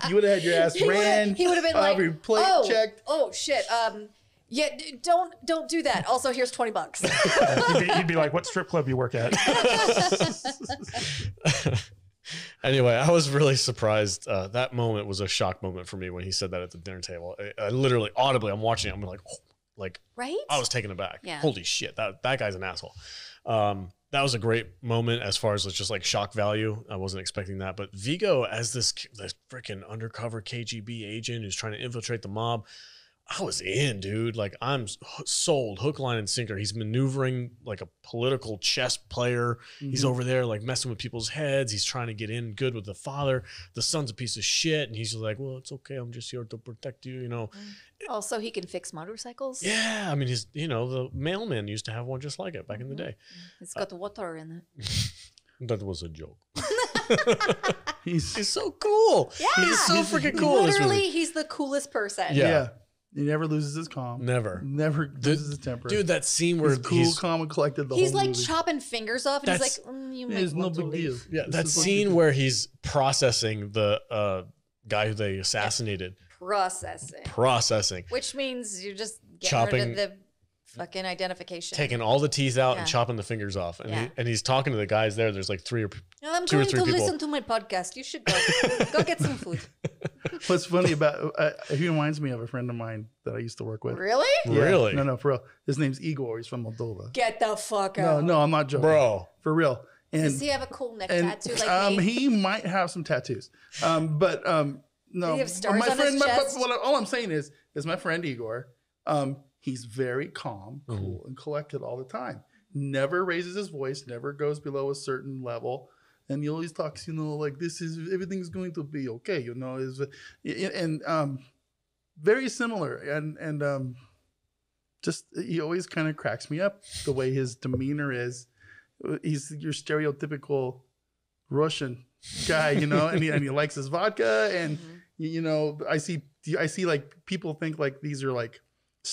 you would have had your ass He ran. he would have been uh, like, oh, checked. oh shit. Um, yeah, don't don't do that. Also, here's twenty bucks. You'd be, you'd be like, "What strip club you work at?" anyway, I was really surprised. Uh, that moment was a shock moment for me when he said that at the dinner table. I, I literally, audibly, I'm watching it. I'm like, oh, like right? I was taken aback. Yeah. Holy shit, that that guy's an asshole. Um, that was a great moment as far as it's just like shock value. I wasn't expecting that, but Viggo as this this freaking undercover KGB agent who's trying to infiltrate the mob. I was in, dude. Like I'm sold, hook, line, and sinker. He's maneuvering like a political chess player. He's Mhm. over there like messing with people's heads. He's trying to get in good with the father. The son's a piece of shit, and he's like, "Well, it's okay. I'm just here to protect you." You know? Also, he can fix motorcycles. Yeah. I mean, he's you know the mailman used to have one just like it back in the Mhm. day. It's got water in it. That was a joke. He's, He's so cool. Yeah. He's so freaking cool. in. Literally, he's the coolest person. Yeah. yeah. He never loses his calm. Never. Never The- loses his temper. Dude, that scene where he's cool, he's calm, and collected the he's whole like movie. chopping fingers off, and he's like, mm, "You Yeah, might it's no want to big deal. yeah, This that is scene you where he's processing the uh, guy who they assassinated. Processing, Processing. which means you're just getting Chopping- rid of the fucking identification. Taking all the teeth out Yeah. and chopping the fingers off. And, Yeah. he, and he's talking to the guys there. There's like three or no, I'm two or three to people. listen to my podcast. You should go. go get some food. What's funny about uh, he reminds me of a friend of mine that I used to work with. Really? Yeah. Really? No, no, for real. His name's Igor. He's from Moldova. Get the fuck No, out. no, no, I'm not joking. Bro. For real. And Does he have a cool neck and tattoo like um, me? he might have some tattoos. Um, but um, no. Does he have stars my on his friend, my- but chest? what all I'm saying is, is my friend Igor. Um, he's very calm, Mm-hmm. cool, and collected all the time. Never raises his voice. Never goes below a certain level. And he always talks, you know, like this is everything's going to be okay. You know, is and um, very similar. And and um, just he always kind of cracks me up the way his demeanor is. He's your stereotypical Russian guy, you know, and he, and he likes his vodka, and Mhm. you, you know, I see I see like people think like these are like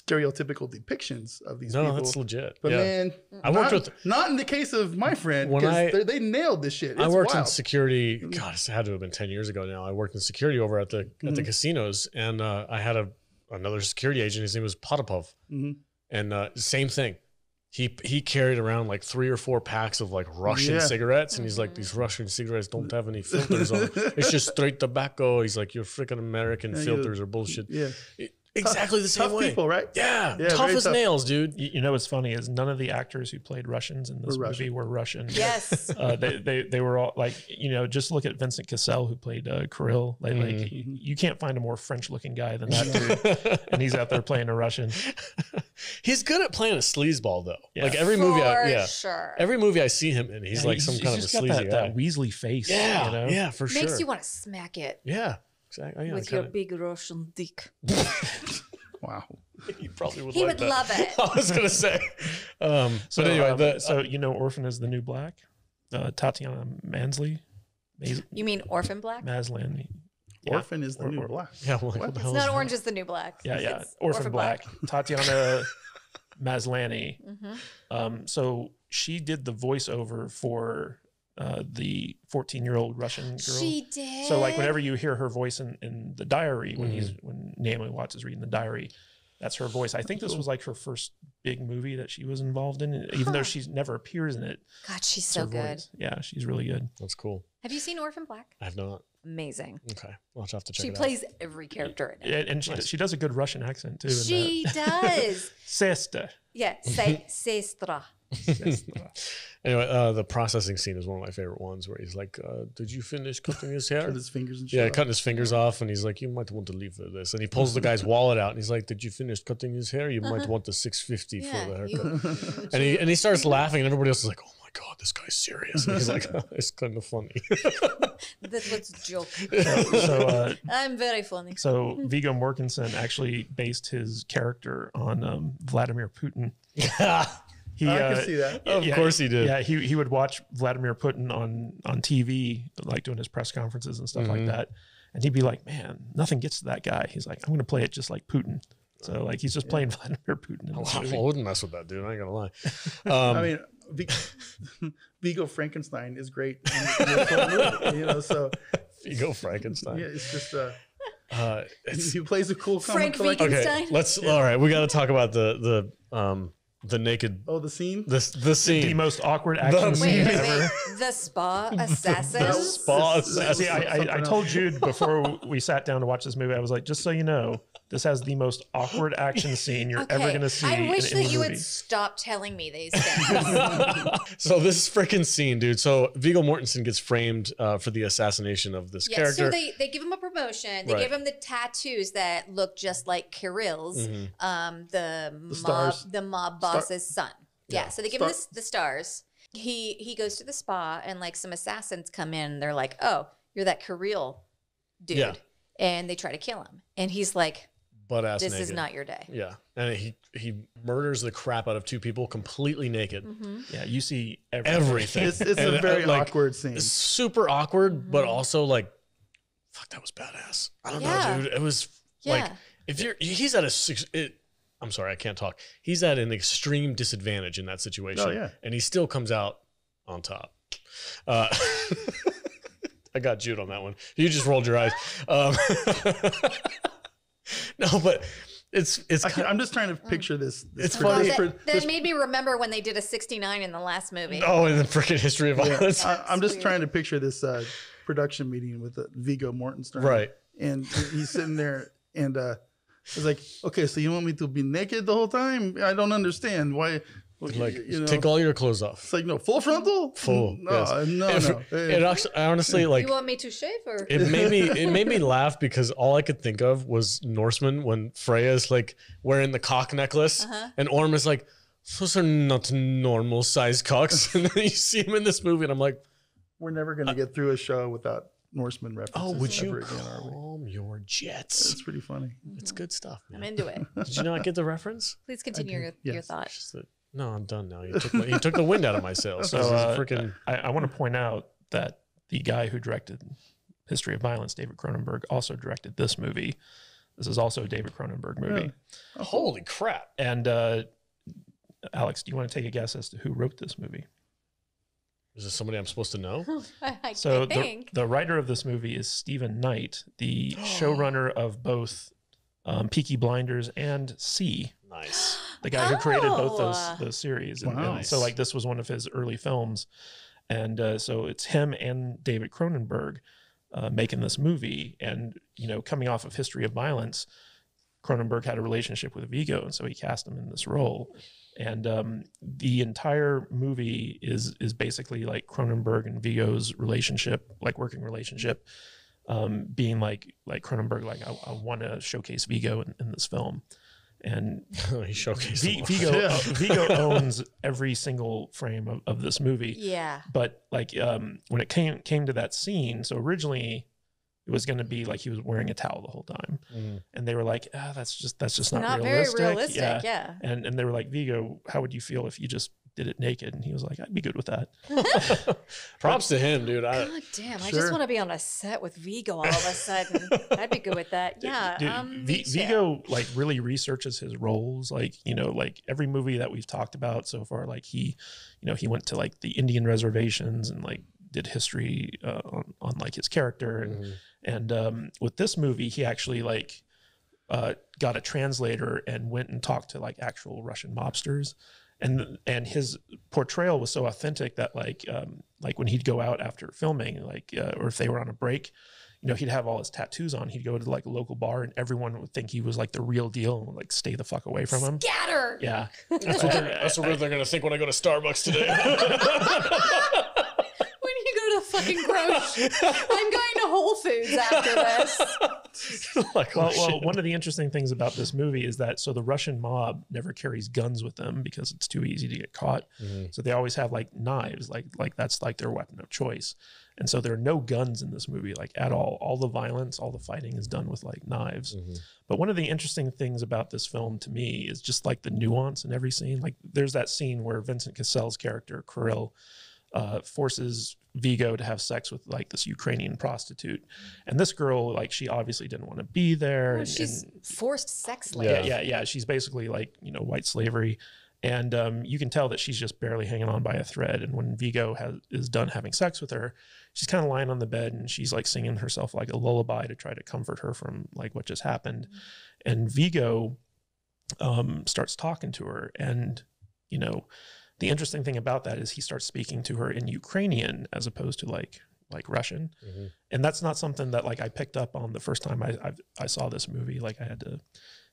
stereotypical depictions of these No, people. that's legit. but yeah. man, I worked not, with- not in the case of my friend because they nailed this shit. It's I worked in security. God, it had to have been ten years ago now. I worked in security over at the at the Mhm. casinos, and uh, I had a another security agent. His name was Potapov, Mhm. and uh, same thing. He he carried around like three or four packs of like Russian Yeah. cigarettes, and he's like, Mhm. "These Russian cigarettes don't have any filters on. It's just straight tobacco." He's like, "Your freaking American Yeah, filters are bullshit." Yeah, Exactly the same tough way. people, right? Yeah, Yeah, tough as tough. nails, dude. You, you know what's funny is none of the actors who played Russians in this Were movie Russian. were Russian. Yes. Uh, they, they they were all like you know just look at Vincent Cassel who played uh, Kirill like, like Mhm. you, you can't find a more French looking guy than that dude and he's out there playing a Russian he's good at playing a sleazeball though. Yeah. Like every movie, I, yeah, sure. every movie I see him in, he's Yeah, like some kind of a just got sleazy that, guy. that Weasley face yeah, you know yeah, for Makes sure. Makes you want to smack it yeah, exactly. Yeah, with kinda- your big Russian dick. Wow. he probably would. He like would that. love it. I was gonna say. Um, so but anyway, um, the, so you know Orphan is the New Black uh, Tatiana Mansley Maz- You mean Orphan Black? Maslany Yeah. Orphan is the Or- new or- black. yeah, well, What? what It's not is Orange is the New Black. yeah yeah It's Orphan, Black. Tatiana Maslany hmm Um, so she did the voiceover for uh, the 14 year old Russian girl. She did. so like whenever you hear her voice in, in the diary when he's when Naomi Watts is reading the diary, That's her voice. I think this was like her first big movie that she was involved in, even though Huh. she never appears in it. God, she's so good. voice. Yeah, she's really good. That's cool. Have you seen Orphan Black? I have not. Amazing. Okay, I'll just have to check She it plays every character in it. And, and she, Nice. she does a good Russian accent too. She does. Sister. Yeah, say sestra. Out. Anyway, uh, the processing scene is one of my favorite ones where he's like, uh, "Did you finish cutting his hair?" Cut his fingers and shit. Yeah, off. cutting his fingers off, and he's like, "You might want to leave for this." And he pulls the guy's wallet out, and he's like, "Did you finish cutting his hair? You might want the six fifty Uh-huh. Yeah. for the haircut." you- you and he and he starts laughing, and everybody else is like, "Oh my god, this guy's serious." And he's like, "It's kind of funny." That was a joke. so uh, I'm very funny. so Viggo Mortensen actually based his character on um, Vladimir Putin. He, I uh, can see that. Of course he did. Yeah, he he would watch Vladimir Putin on on TV, like doing his press conferences and stuff Mhm. like that, and he'd be like, "Man, nothing gets to that guy." He's like, "I'm going to play it just like Putin." So like he's just playing Vladimir Putin. In this I wouldn't mess with that dude. I ain't gonna lie. Um, I mean, V- Viggo Frankenstein is great. In, in this whole movie, you know, so you go Frankenstein. yeah, it's just uh, Uh, it's, he plays a cool comic Frank collector. okay, Frankenstein? let's. All right, we got to talk about the the um the naked Oh, the scene. the the scene. The most awkward action The- scene Wait, wait, ever. wait. The spa assassin. That Spa was- that was See, I, I, I told else. Jude before we sat down to watch this movie, I was like, just so you know, this has the most awkward action scene you're ever going to see. I wish that you movie. would stop telling me these things. so this freaking scene, dude. So Viggo Mortensen gets framed uh, for the assassination of this yeah, character. so they, they give him a promotion. They Right. give him the tattoos that look just like Kirill's, Mhm. um, the, mob, stars. the mob Star- boss's son. Yeah, Yeah. so they give Star- him the, the stars. He he goes to the spa and like some assassins come in. and They're like, "Oh, you're that Kirill dude," Yeah. and they try to kill him. And he's like, butt ass "This naked. is not your day." Yeah, and he he murders the crap out of two people completely naked. hmm Yeah, you see everything. Everything. It's, it's And, a uh, very like, awkward scene. Super awkward, but Mhm. also like, fuck, that was badass. I don't Yeah. know, dude. It was Yeah. like if you're he's at a six. It, I'm sorry, I can't talk. He's at an extreme disadvantage in that situation. Oh, yeah. and he still comes out on top. Uh, I got Jude on that one. You just rolled your eyes. Um, no, but it's it's I kind am just trying to picture this. this It's pro- funny- this That, that this- made me remember when they did a 69 in the last movie. oh, in the freaking history of yeah, violence, I, I'm just weird. trying to picture this uh, production meeting with uh, Viggo Mortenstern. right? And he's sitting there and uh, it's like, okay, so you want me to be naked the whole time? I don't understand why. Like, you know, take all your clothes off. it's like no full frontal. Full, No, yes. no, If- no. It actually, honestly, like you want me to shave or? it made me it made me laugh because all I could think of was Norsemen when Freya's like wearing the cock necklace Uh-huh. and Orm is like, those are not normal size cocks. And then you see him in this movie and I'm like, We're never going to get through a show without Norsemen references. oh, would you ever again, are we? calm your jets? It's pretty funny. It's good stuff. I'm into it. Did you not get the reference? Please continue do, your, your yes. thought. It's just that- no, I'm done now. You took, my, you took the wind out of my sails. So uh, freaking I, I want to point out that the guy who directed History of Violence, David Cronenberg, also directed this movie. This is also a David Cronenberg movie. Really? holy crap. And uh, Alex, do you want to take a guess as to who wrote this movie? Is this somebody I'm supposed to know? I, I So the, the writer of this movie is Steven Knight, the showrunner of both um, Peaky Blinders and C, Nice. the guy who created both Oh. those those series. And, Wow. and so like this was one of his early films, and uh, so it's him and David Cronenberg uh, making this movie, and you know coming off of History of Violence, Cronenberg had a relationship with Viggo, and so he cast him in this role. And um, the entire movie is is basically like Cronenberg and Viggo's relationship, like working relationship, um, being like like Cronenberg, like I, I want to showcase Viggo in, in this film, and he showcased V- Viggo Yeah. uh, Viggo owns every single frame of, of this movie. yeah. But like um, when it came came to that scene, so originally it was going to be like he was wearing a towel the whole time, Mm. and they were like, ah, that's just that's just not, Not realistic. very realistic. Yeah. Yeah. And and they were like, Viggo, how would you feel if you just did it naked? And he was like, I'd be good with that. Props to him, dude. I, God damn! I just want to be on a set with Viggo all of a sudden. I'd be good with that. Yeah. Dude, um, V- me too. Viggo like really researches his roles. Like you know, like every movie that we've talked about so far, like he, you know, he went to like the Indian reservations and like did history uh, on on like his character and Mhm. and um, with this movie, he actually like uh, got a translator and went and talked to like actual Russian mobsters. And and his portrayal was so authentic that like um, like when he'd go out after filming, like uh, or if they were on a break, you know, he'd have all his tattoos on. He'd go to like a local bar, and everyone would think he was like the real deal, and like stay the fuck away from him. Scatter. Yeah, That's what, they're, that's what they're gonna think when I go to Starbucks today. When you go to the fucking grocery, I'm going to Whole Foods after this. like, oh, well, well, one of the interesting things about this movie is that so the Russian mob never carries guns with them because it's too easy to get caught. Mhm. So they always have like knives, like like that's like their weapon of choice. And so there are no guns in this movie, like at all. All the violence, all the fighting is done with like knives. Mhm. But one of the interesting things about this film to me is just like the nuance in every scene. Like there's that scene where Vincent Cassel's character Kirill uh, forces Viggo to have sex with like this Ukrainian prostitute, and this girl like she obviously didn't want to be there. Well, and- she's and- forced sex yeah, yeah, yeah. She's basically like you know white slavery, and um, you can tell that she's just barely hanging on by a thread. And when Viggo has is done having sex with her, she's kind of lying on the bed and she's like singing herself like a lullaby to try to comfort her from like what just happened. And Viggo um, starts talking to her, and you know the interesting thing about that is he starts speaking to her in Ukrainian as opposed to like like Russian Mhm. and that's not something that like I picked up on the first time I I, I saw this movie. Like I had to,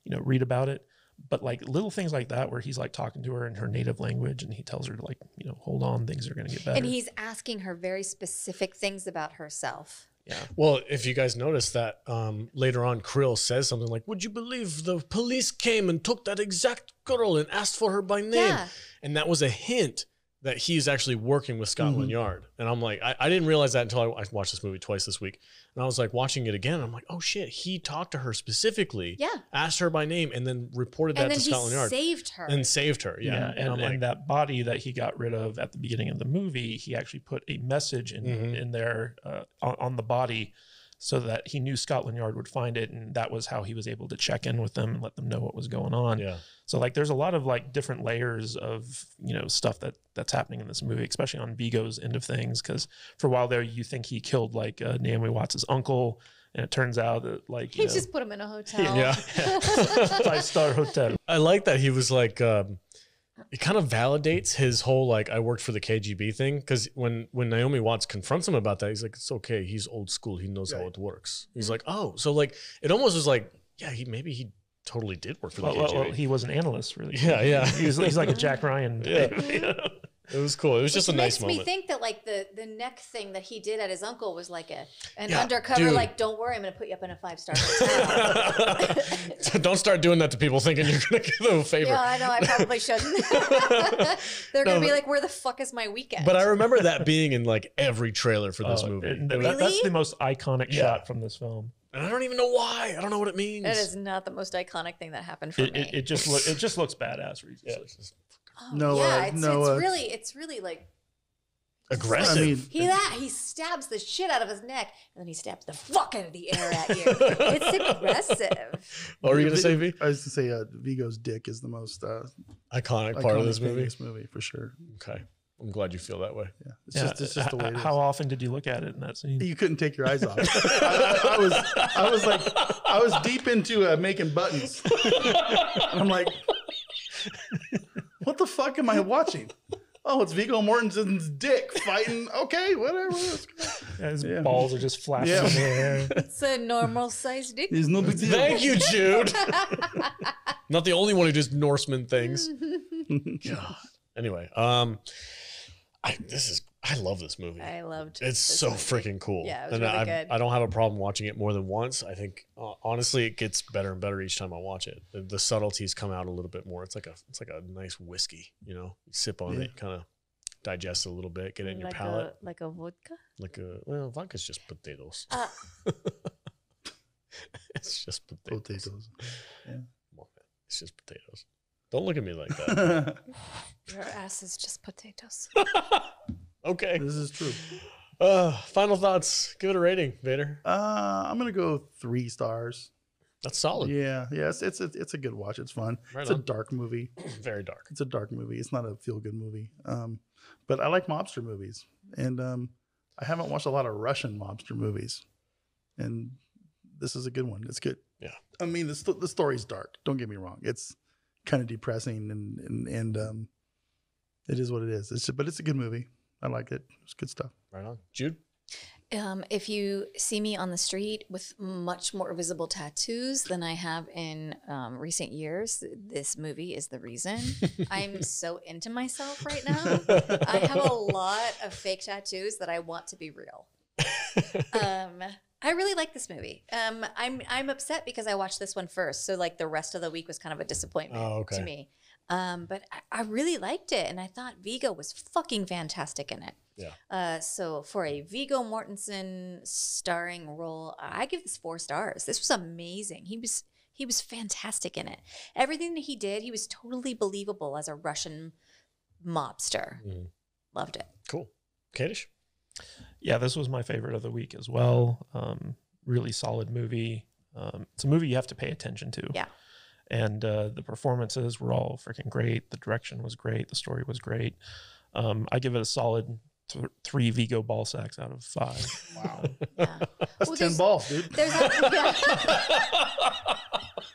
you know, read about it. But like little things like that, where he's like talking to her in her native language, and he tells her to like, you know, hold on, things are gonna get better. And he's asking her very specific things about herself. Yeah, Well, if you guys notice that um, later on, Kirill says something like, "Would you believe the police came and took that exact girl and asked for her by name?" Yeah. And that was a hint that he's actually working with Scotland Mhm. Yard. And I'm like, I, I didn't realize that until I, I watched this movie twice this week. And I was like watching it again. I'm like, oh shit, he talked to her specifically, Yeah. asked her by name, and then reported that then to he Scotland Yard saved her. and saved her. Yeah. yeah, and, and, I'm and like, that body that he got rid of at the beginning of the movie, he actually put a message in Mhm. in there uh, on, on the body. So that he knew Scotland Yard would find it, and that was how he was able to check in with them and let them know what was going on. yeah. So like there's a lot of like different layers of, you know, stuff that that's happening in this movie, especially on Viggo's end of things. Cause for a while there you think he killed like uh, Naomi Watts's uncle. And it turns out that like he you know, just put him in a hotel. Yeah. five star hotel. I like that he was like, um, it kind of validates his whole like I worked for the KGB thing because when when Naomi Watts confronts him about that, he's like, it's okay, he's old school, he knows how it works. He's mm-hmm. like, oh, so like it almost was like, yeah, he maybe he totally did work for the Well, well, KGB. well, he was an analyst really. Yeah, yeah. He was, he's like a Jack Ryan. Yeah. type, it was cool. It was just a Which nice makes me think that like the the neck thing that he did at his uncle was like a an Yeah, undercover dude. like don't worry I'm gonna put you up in a five star hotel. So Don't start doing that to people thinking you're gonna give them a favor. yeah, I know I probably shouldn't. They're No, gonna be but- like, where the fuck is my weekend? But I remember that being in like every trailer for this Oh, movie. and It was- that- that's the most iconic Yeah. shot from this film. and I don't even know why. I don't know what it means. that is not the most iconic thing that happened for It, me. it, it just look, it just looks badass. Reese. Yeah, It's it's just oh, Noah- yeah, it's, Noah- it's really it's really like aggressive. I mean, he that he stabs the shit out of his neck and then he stabs the fuck out of the air at you. it's aggressive. what were you gonna say, V? I was to say uh, Viggo's dick is the most uh, Iconic part of this movie. this movie for sure. Okay, I'm glad you feel that way. Yeah, it's Yeah, just it's just the way it is. how often did you look at it in that scene? you couldn't take your eyes off. I, I- I was I was like I was deep into uh, making buttons, and I'm like, what the fuck am I watching? Oh, it's Viggo Mortensen's dick fighting. Okay, whatever. Yeah, his Yeah. balls are just flashing Yeah. in the air. It's a normal sized dick. There's no big deal. Thank you, Jude. Not the only one who does Norsemen things. God. Anyway, um, I this is I love this movie. I loved It's this so movie. freaking cool. Yeah, it was and really I, good. I don't have a problem watching it more than once. I think uh, honestly, it gets better and better each time I watch it. The, the subtleties come out a little bit more. It's like a it's like a nice whiskey. You know, you sip on Yeah. it, kind of digest it a little bit, get it in your palate. a like a vodka. like a well, vodka's just potatoes. Uh, it's just potatoes. Potatoes. Come on. It's just potatoes. Don't look at me like that. your ass is just potatoes. okay. this is true. Uh, final thoughts. Give it a rating, Vader. Uh, I'm gonna go three stars. That's solid. Yeah, yeah, it's it's a, it's a good watch. It's fun. Right it's a dark movie. Very dark. It's a dark movie. It's not a feel good movie. Um, but I like mobster movies, and um, I haven't watched a lot of Russian mobster movies, and this is a good one. It's good. Yeah. I mean, the sto- the story's dark. Don't get me wrong. It's kind of depressing and and and um, it is what it is. It's but it's a good movie. I like it. It's good stuff. Right on. Jude? Um, if you see me on the street with much more visible tattoos than I have in um, recent years, this movie is the reason. I'm so into myself right now. I have a lot of fake tattoos that I want to be real. Um, I really like this movie. Um, I'm I'm upset because I watched this one first, so like the rest of the week was kind of a disappointment Oh, okay. to me. Um, but I, I really liked it, and I thought Viggo was fucking fantastic in it. Yeah. Uh, so for a Viggo Mortensen starring role, I give this four stars. This was amazing. He was he was fantastic in it. Everything that he did, he was totally believable as a Russian mobster. Mhm. Loved it. Cool. Kadish? Yeah, this was my favorite of the week as well. Um, really solid movie. Um, it's a movie you have to pay attention to. Yeah. And uh, the performances were all freaking great. The direction was great. The story was great. Um, I give it a solid th- three Viggo ball sacks out of five. Wow. Yeah. That's Well, ten there's- balls, dude. There's a, yeah.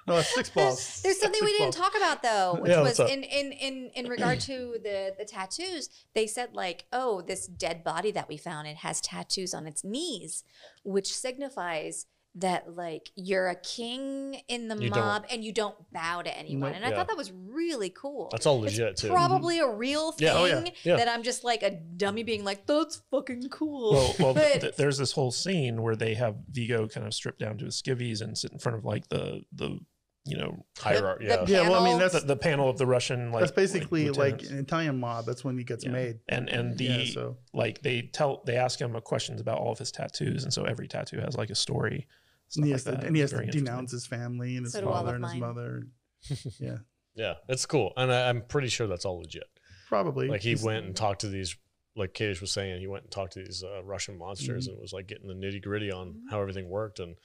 No, that's six balls. There's something we didn't balls. talk about though, which Yeah, was in, in in in regard to the the tattoos. They said like, oh, this dead body that we found, it has tattoos on its knees, which signifies that like you're a king in the You don't- mob and you don't bow to anyone. Nope. And I Yeah. thought that was really cool. That's all It's legit, too. Probably a real thing Yeah. Oh, yeah. Yeah. that I'm just like a dummy being like, that's fucking cool. Well, well But- th- there's this whole scene where they have Viggo kind of stripped down to his skivvies and sit in front of like the the you know Hierarchy. The- Yeah. the Yeah, well, I mean, that's the, the panel of the Russian like that's basically like, lieutenants. an Italian mob. That's when he gets Yeah. made. and and the yeah, so like they tell they ask him questions about all of his tattoos and so every tattoo has like a story and he has like to, that. and he has to denounce his family and his So father and his mine. mother. Yeah, Yeah. It's cool. And I, I'm pretty sure that's all legit. probably. Like he He's- went and talked to these, like Kadish was saying, he went and talked to these uh, Russian monsters Mm-hmm. and was like getting the nitty gritty on how everything worked. And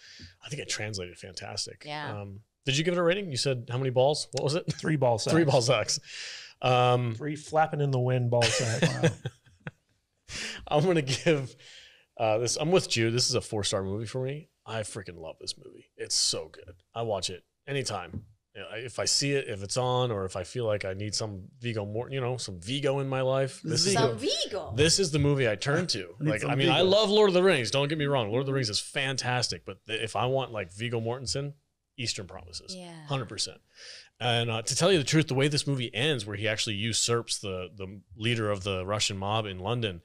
I think it translated fantastic. Yeah. Um, did you give it a rating? You said how many balls? What was it? three ball sacks Three ball sacks. Um, three flapping in the wind ball sacks Wow. I'm gonna give uh, this. I'm with Jude. This is a four star movie for me. I freaking love this movie. It's so good. I watch it anytime. You know, if I see it, if it's on, or if I feel like I need some Viggo more, you know, some Viggo in my life. This is Viggo. Some Viggo. this is the movie I turn to. I Like, I mean, I love Lord of the Rings. Don't get me wrong. Lord of the Rings is fantastic. But th- if I want like Viggo Mortensen, Eastern Promises, Yeah. hundred percent. And uh, to tell you the truth, the way this movie ends, where he actually usurps the the leader of the Russian mob in London,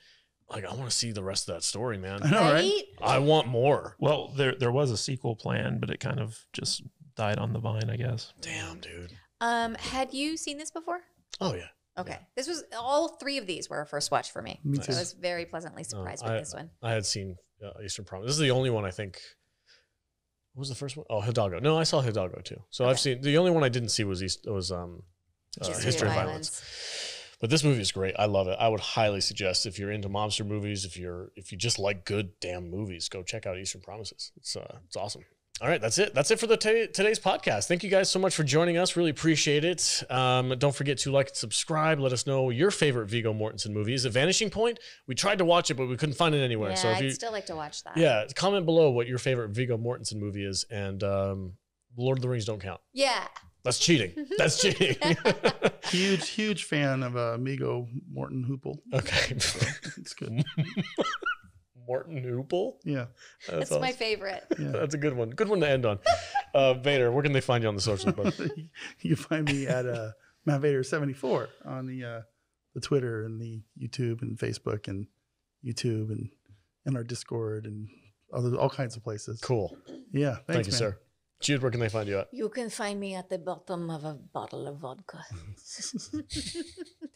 like I want to see the rest of that story, I man. know, right? Right? I want more. well there there was a sequel planned but it kind of just died on the vine i guess Damn, dude. Um, had you seen this before? Oh yeah. Okay. This was all three of these were a first watch for me. Me So too. I was very pleasantly surprised I- with this one. I had seen uh, Eastern Promise. This is the only one I think. What was the first one? Oh, Hidalgo. No, I saw Hidalgo too. So I've seen the only one I didn't see was East was um, uh, History, of Violence. But this movie is great. I love it. I would highly suggest if you're into monster movies, if you're if you just like good damn movies, go check out Eastern Promises. It's uh, it's awesome. All right, that's it. That's it for the t- today's podcast. Thank you guys so much for joining us. Really appreciate it. Um, don't forget to like and subscribe. Let us know your favorite Viggo Mortensen movie. Is it Vanishing Point? We tried to watch it, but we couldn't find it anywhere. Yeah, so if I'd you still like to watch that. yeah, comment below what your favorite Viggo Mortensen movie is, and um, Lord of the Rings don't count. Yeah. That's cheating. That's cheating. Huge, huge fan of uh, Amigo Morton Hoople. okay. It's good. Morton Hoople. Yeah, That's awesome. my favorite. yeah. That's a good one. Good one to end on. Uh, Vader, where can they find you on the socials, bud? you can find me at uh, Matt Vader seventy four on the uh, the Twitter and the YouTube and Facebook and YouTube and and our Discord and other all kinds of places. Cool. Yeah, thanks, Thank you, man. sir. Jude, where can they find you at? You can find me at the bottom of a bottle of vodka.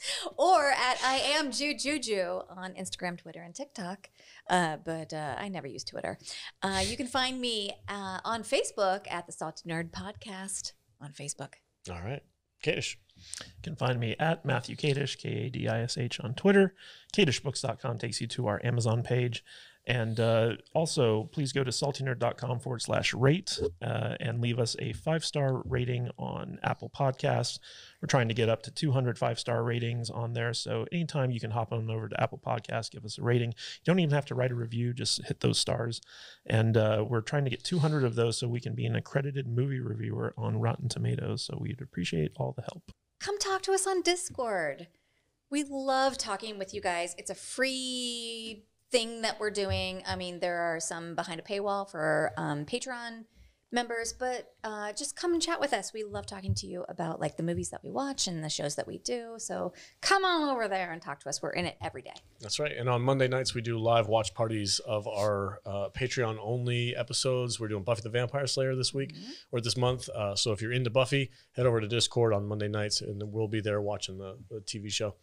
or at I am Jude Juju on Instagram, Twitter, and TikTok. Uh, but uh, I never use Twitter. Uh, you can find me uh, on Facebook at the Salty Nerd Podcast on Facebook. All right. Kadish. You can find me at Matthew Kadish, K A D I S H on Twitter. KadishBooks.com takes you to our Amazon page. And uh, also, please go to saltynerd.com forward slash rate uh, and leave us a five star rating on Apple Podcasts. We're trying to get up to 200 five star ratings on there. So, anytime you can hop on over to Apple Podcasts, give us a rating. You don't even have to write a review, just hit those stars. And uh, we're trying to get 200 of those so we can be an accredited movie reviewer on Rotten Tomatoes. So, we'd appreciate all the help. Come talk to us on Discord. We love talking with you guys. It's a free thing that we're doing. I mean, there are some behind a paywall for um, Patreon members, but uh, just come and chat with us. We love talking to you about like the movies that we watch and the shows that we do. So come on over there and talk to us. We're in it every day. That's right. And on Monday nights, we do live watch parties of our uh, Patreon only episodes. We're doing Buffy the Vampire Slayer this week or this month. Uh, so if you're into Buffy, head over to Discord on Monday nights and we'll be there watching the, the TV show.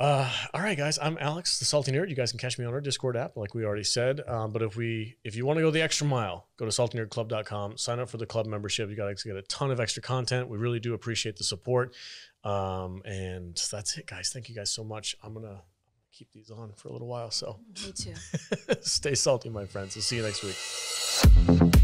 Uh, all right, guys. I'm Alex, the Salty Nerd. You guys can catch me on our Discord app, like we already said. Um, but if we, if you want to go the extra mile, go to saltynerdclub.com, sign up for the club membership. You guys get a ton of extra content. We really do appreciate the support. Um, and that's it, guys. Thank you guys so much. I'm gonna keep these on for a little while. So Me too. stay salty, my friends. We'll see you next week.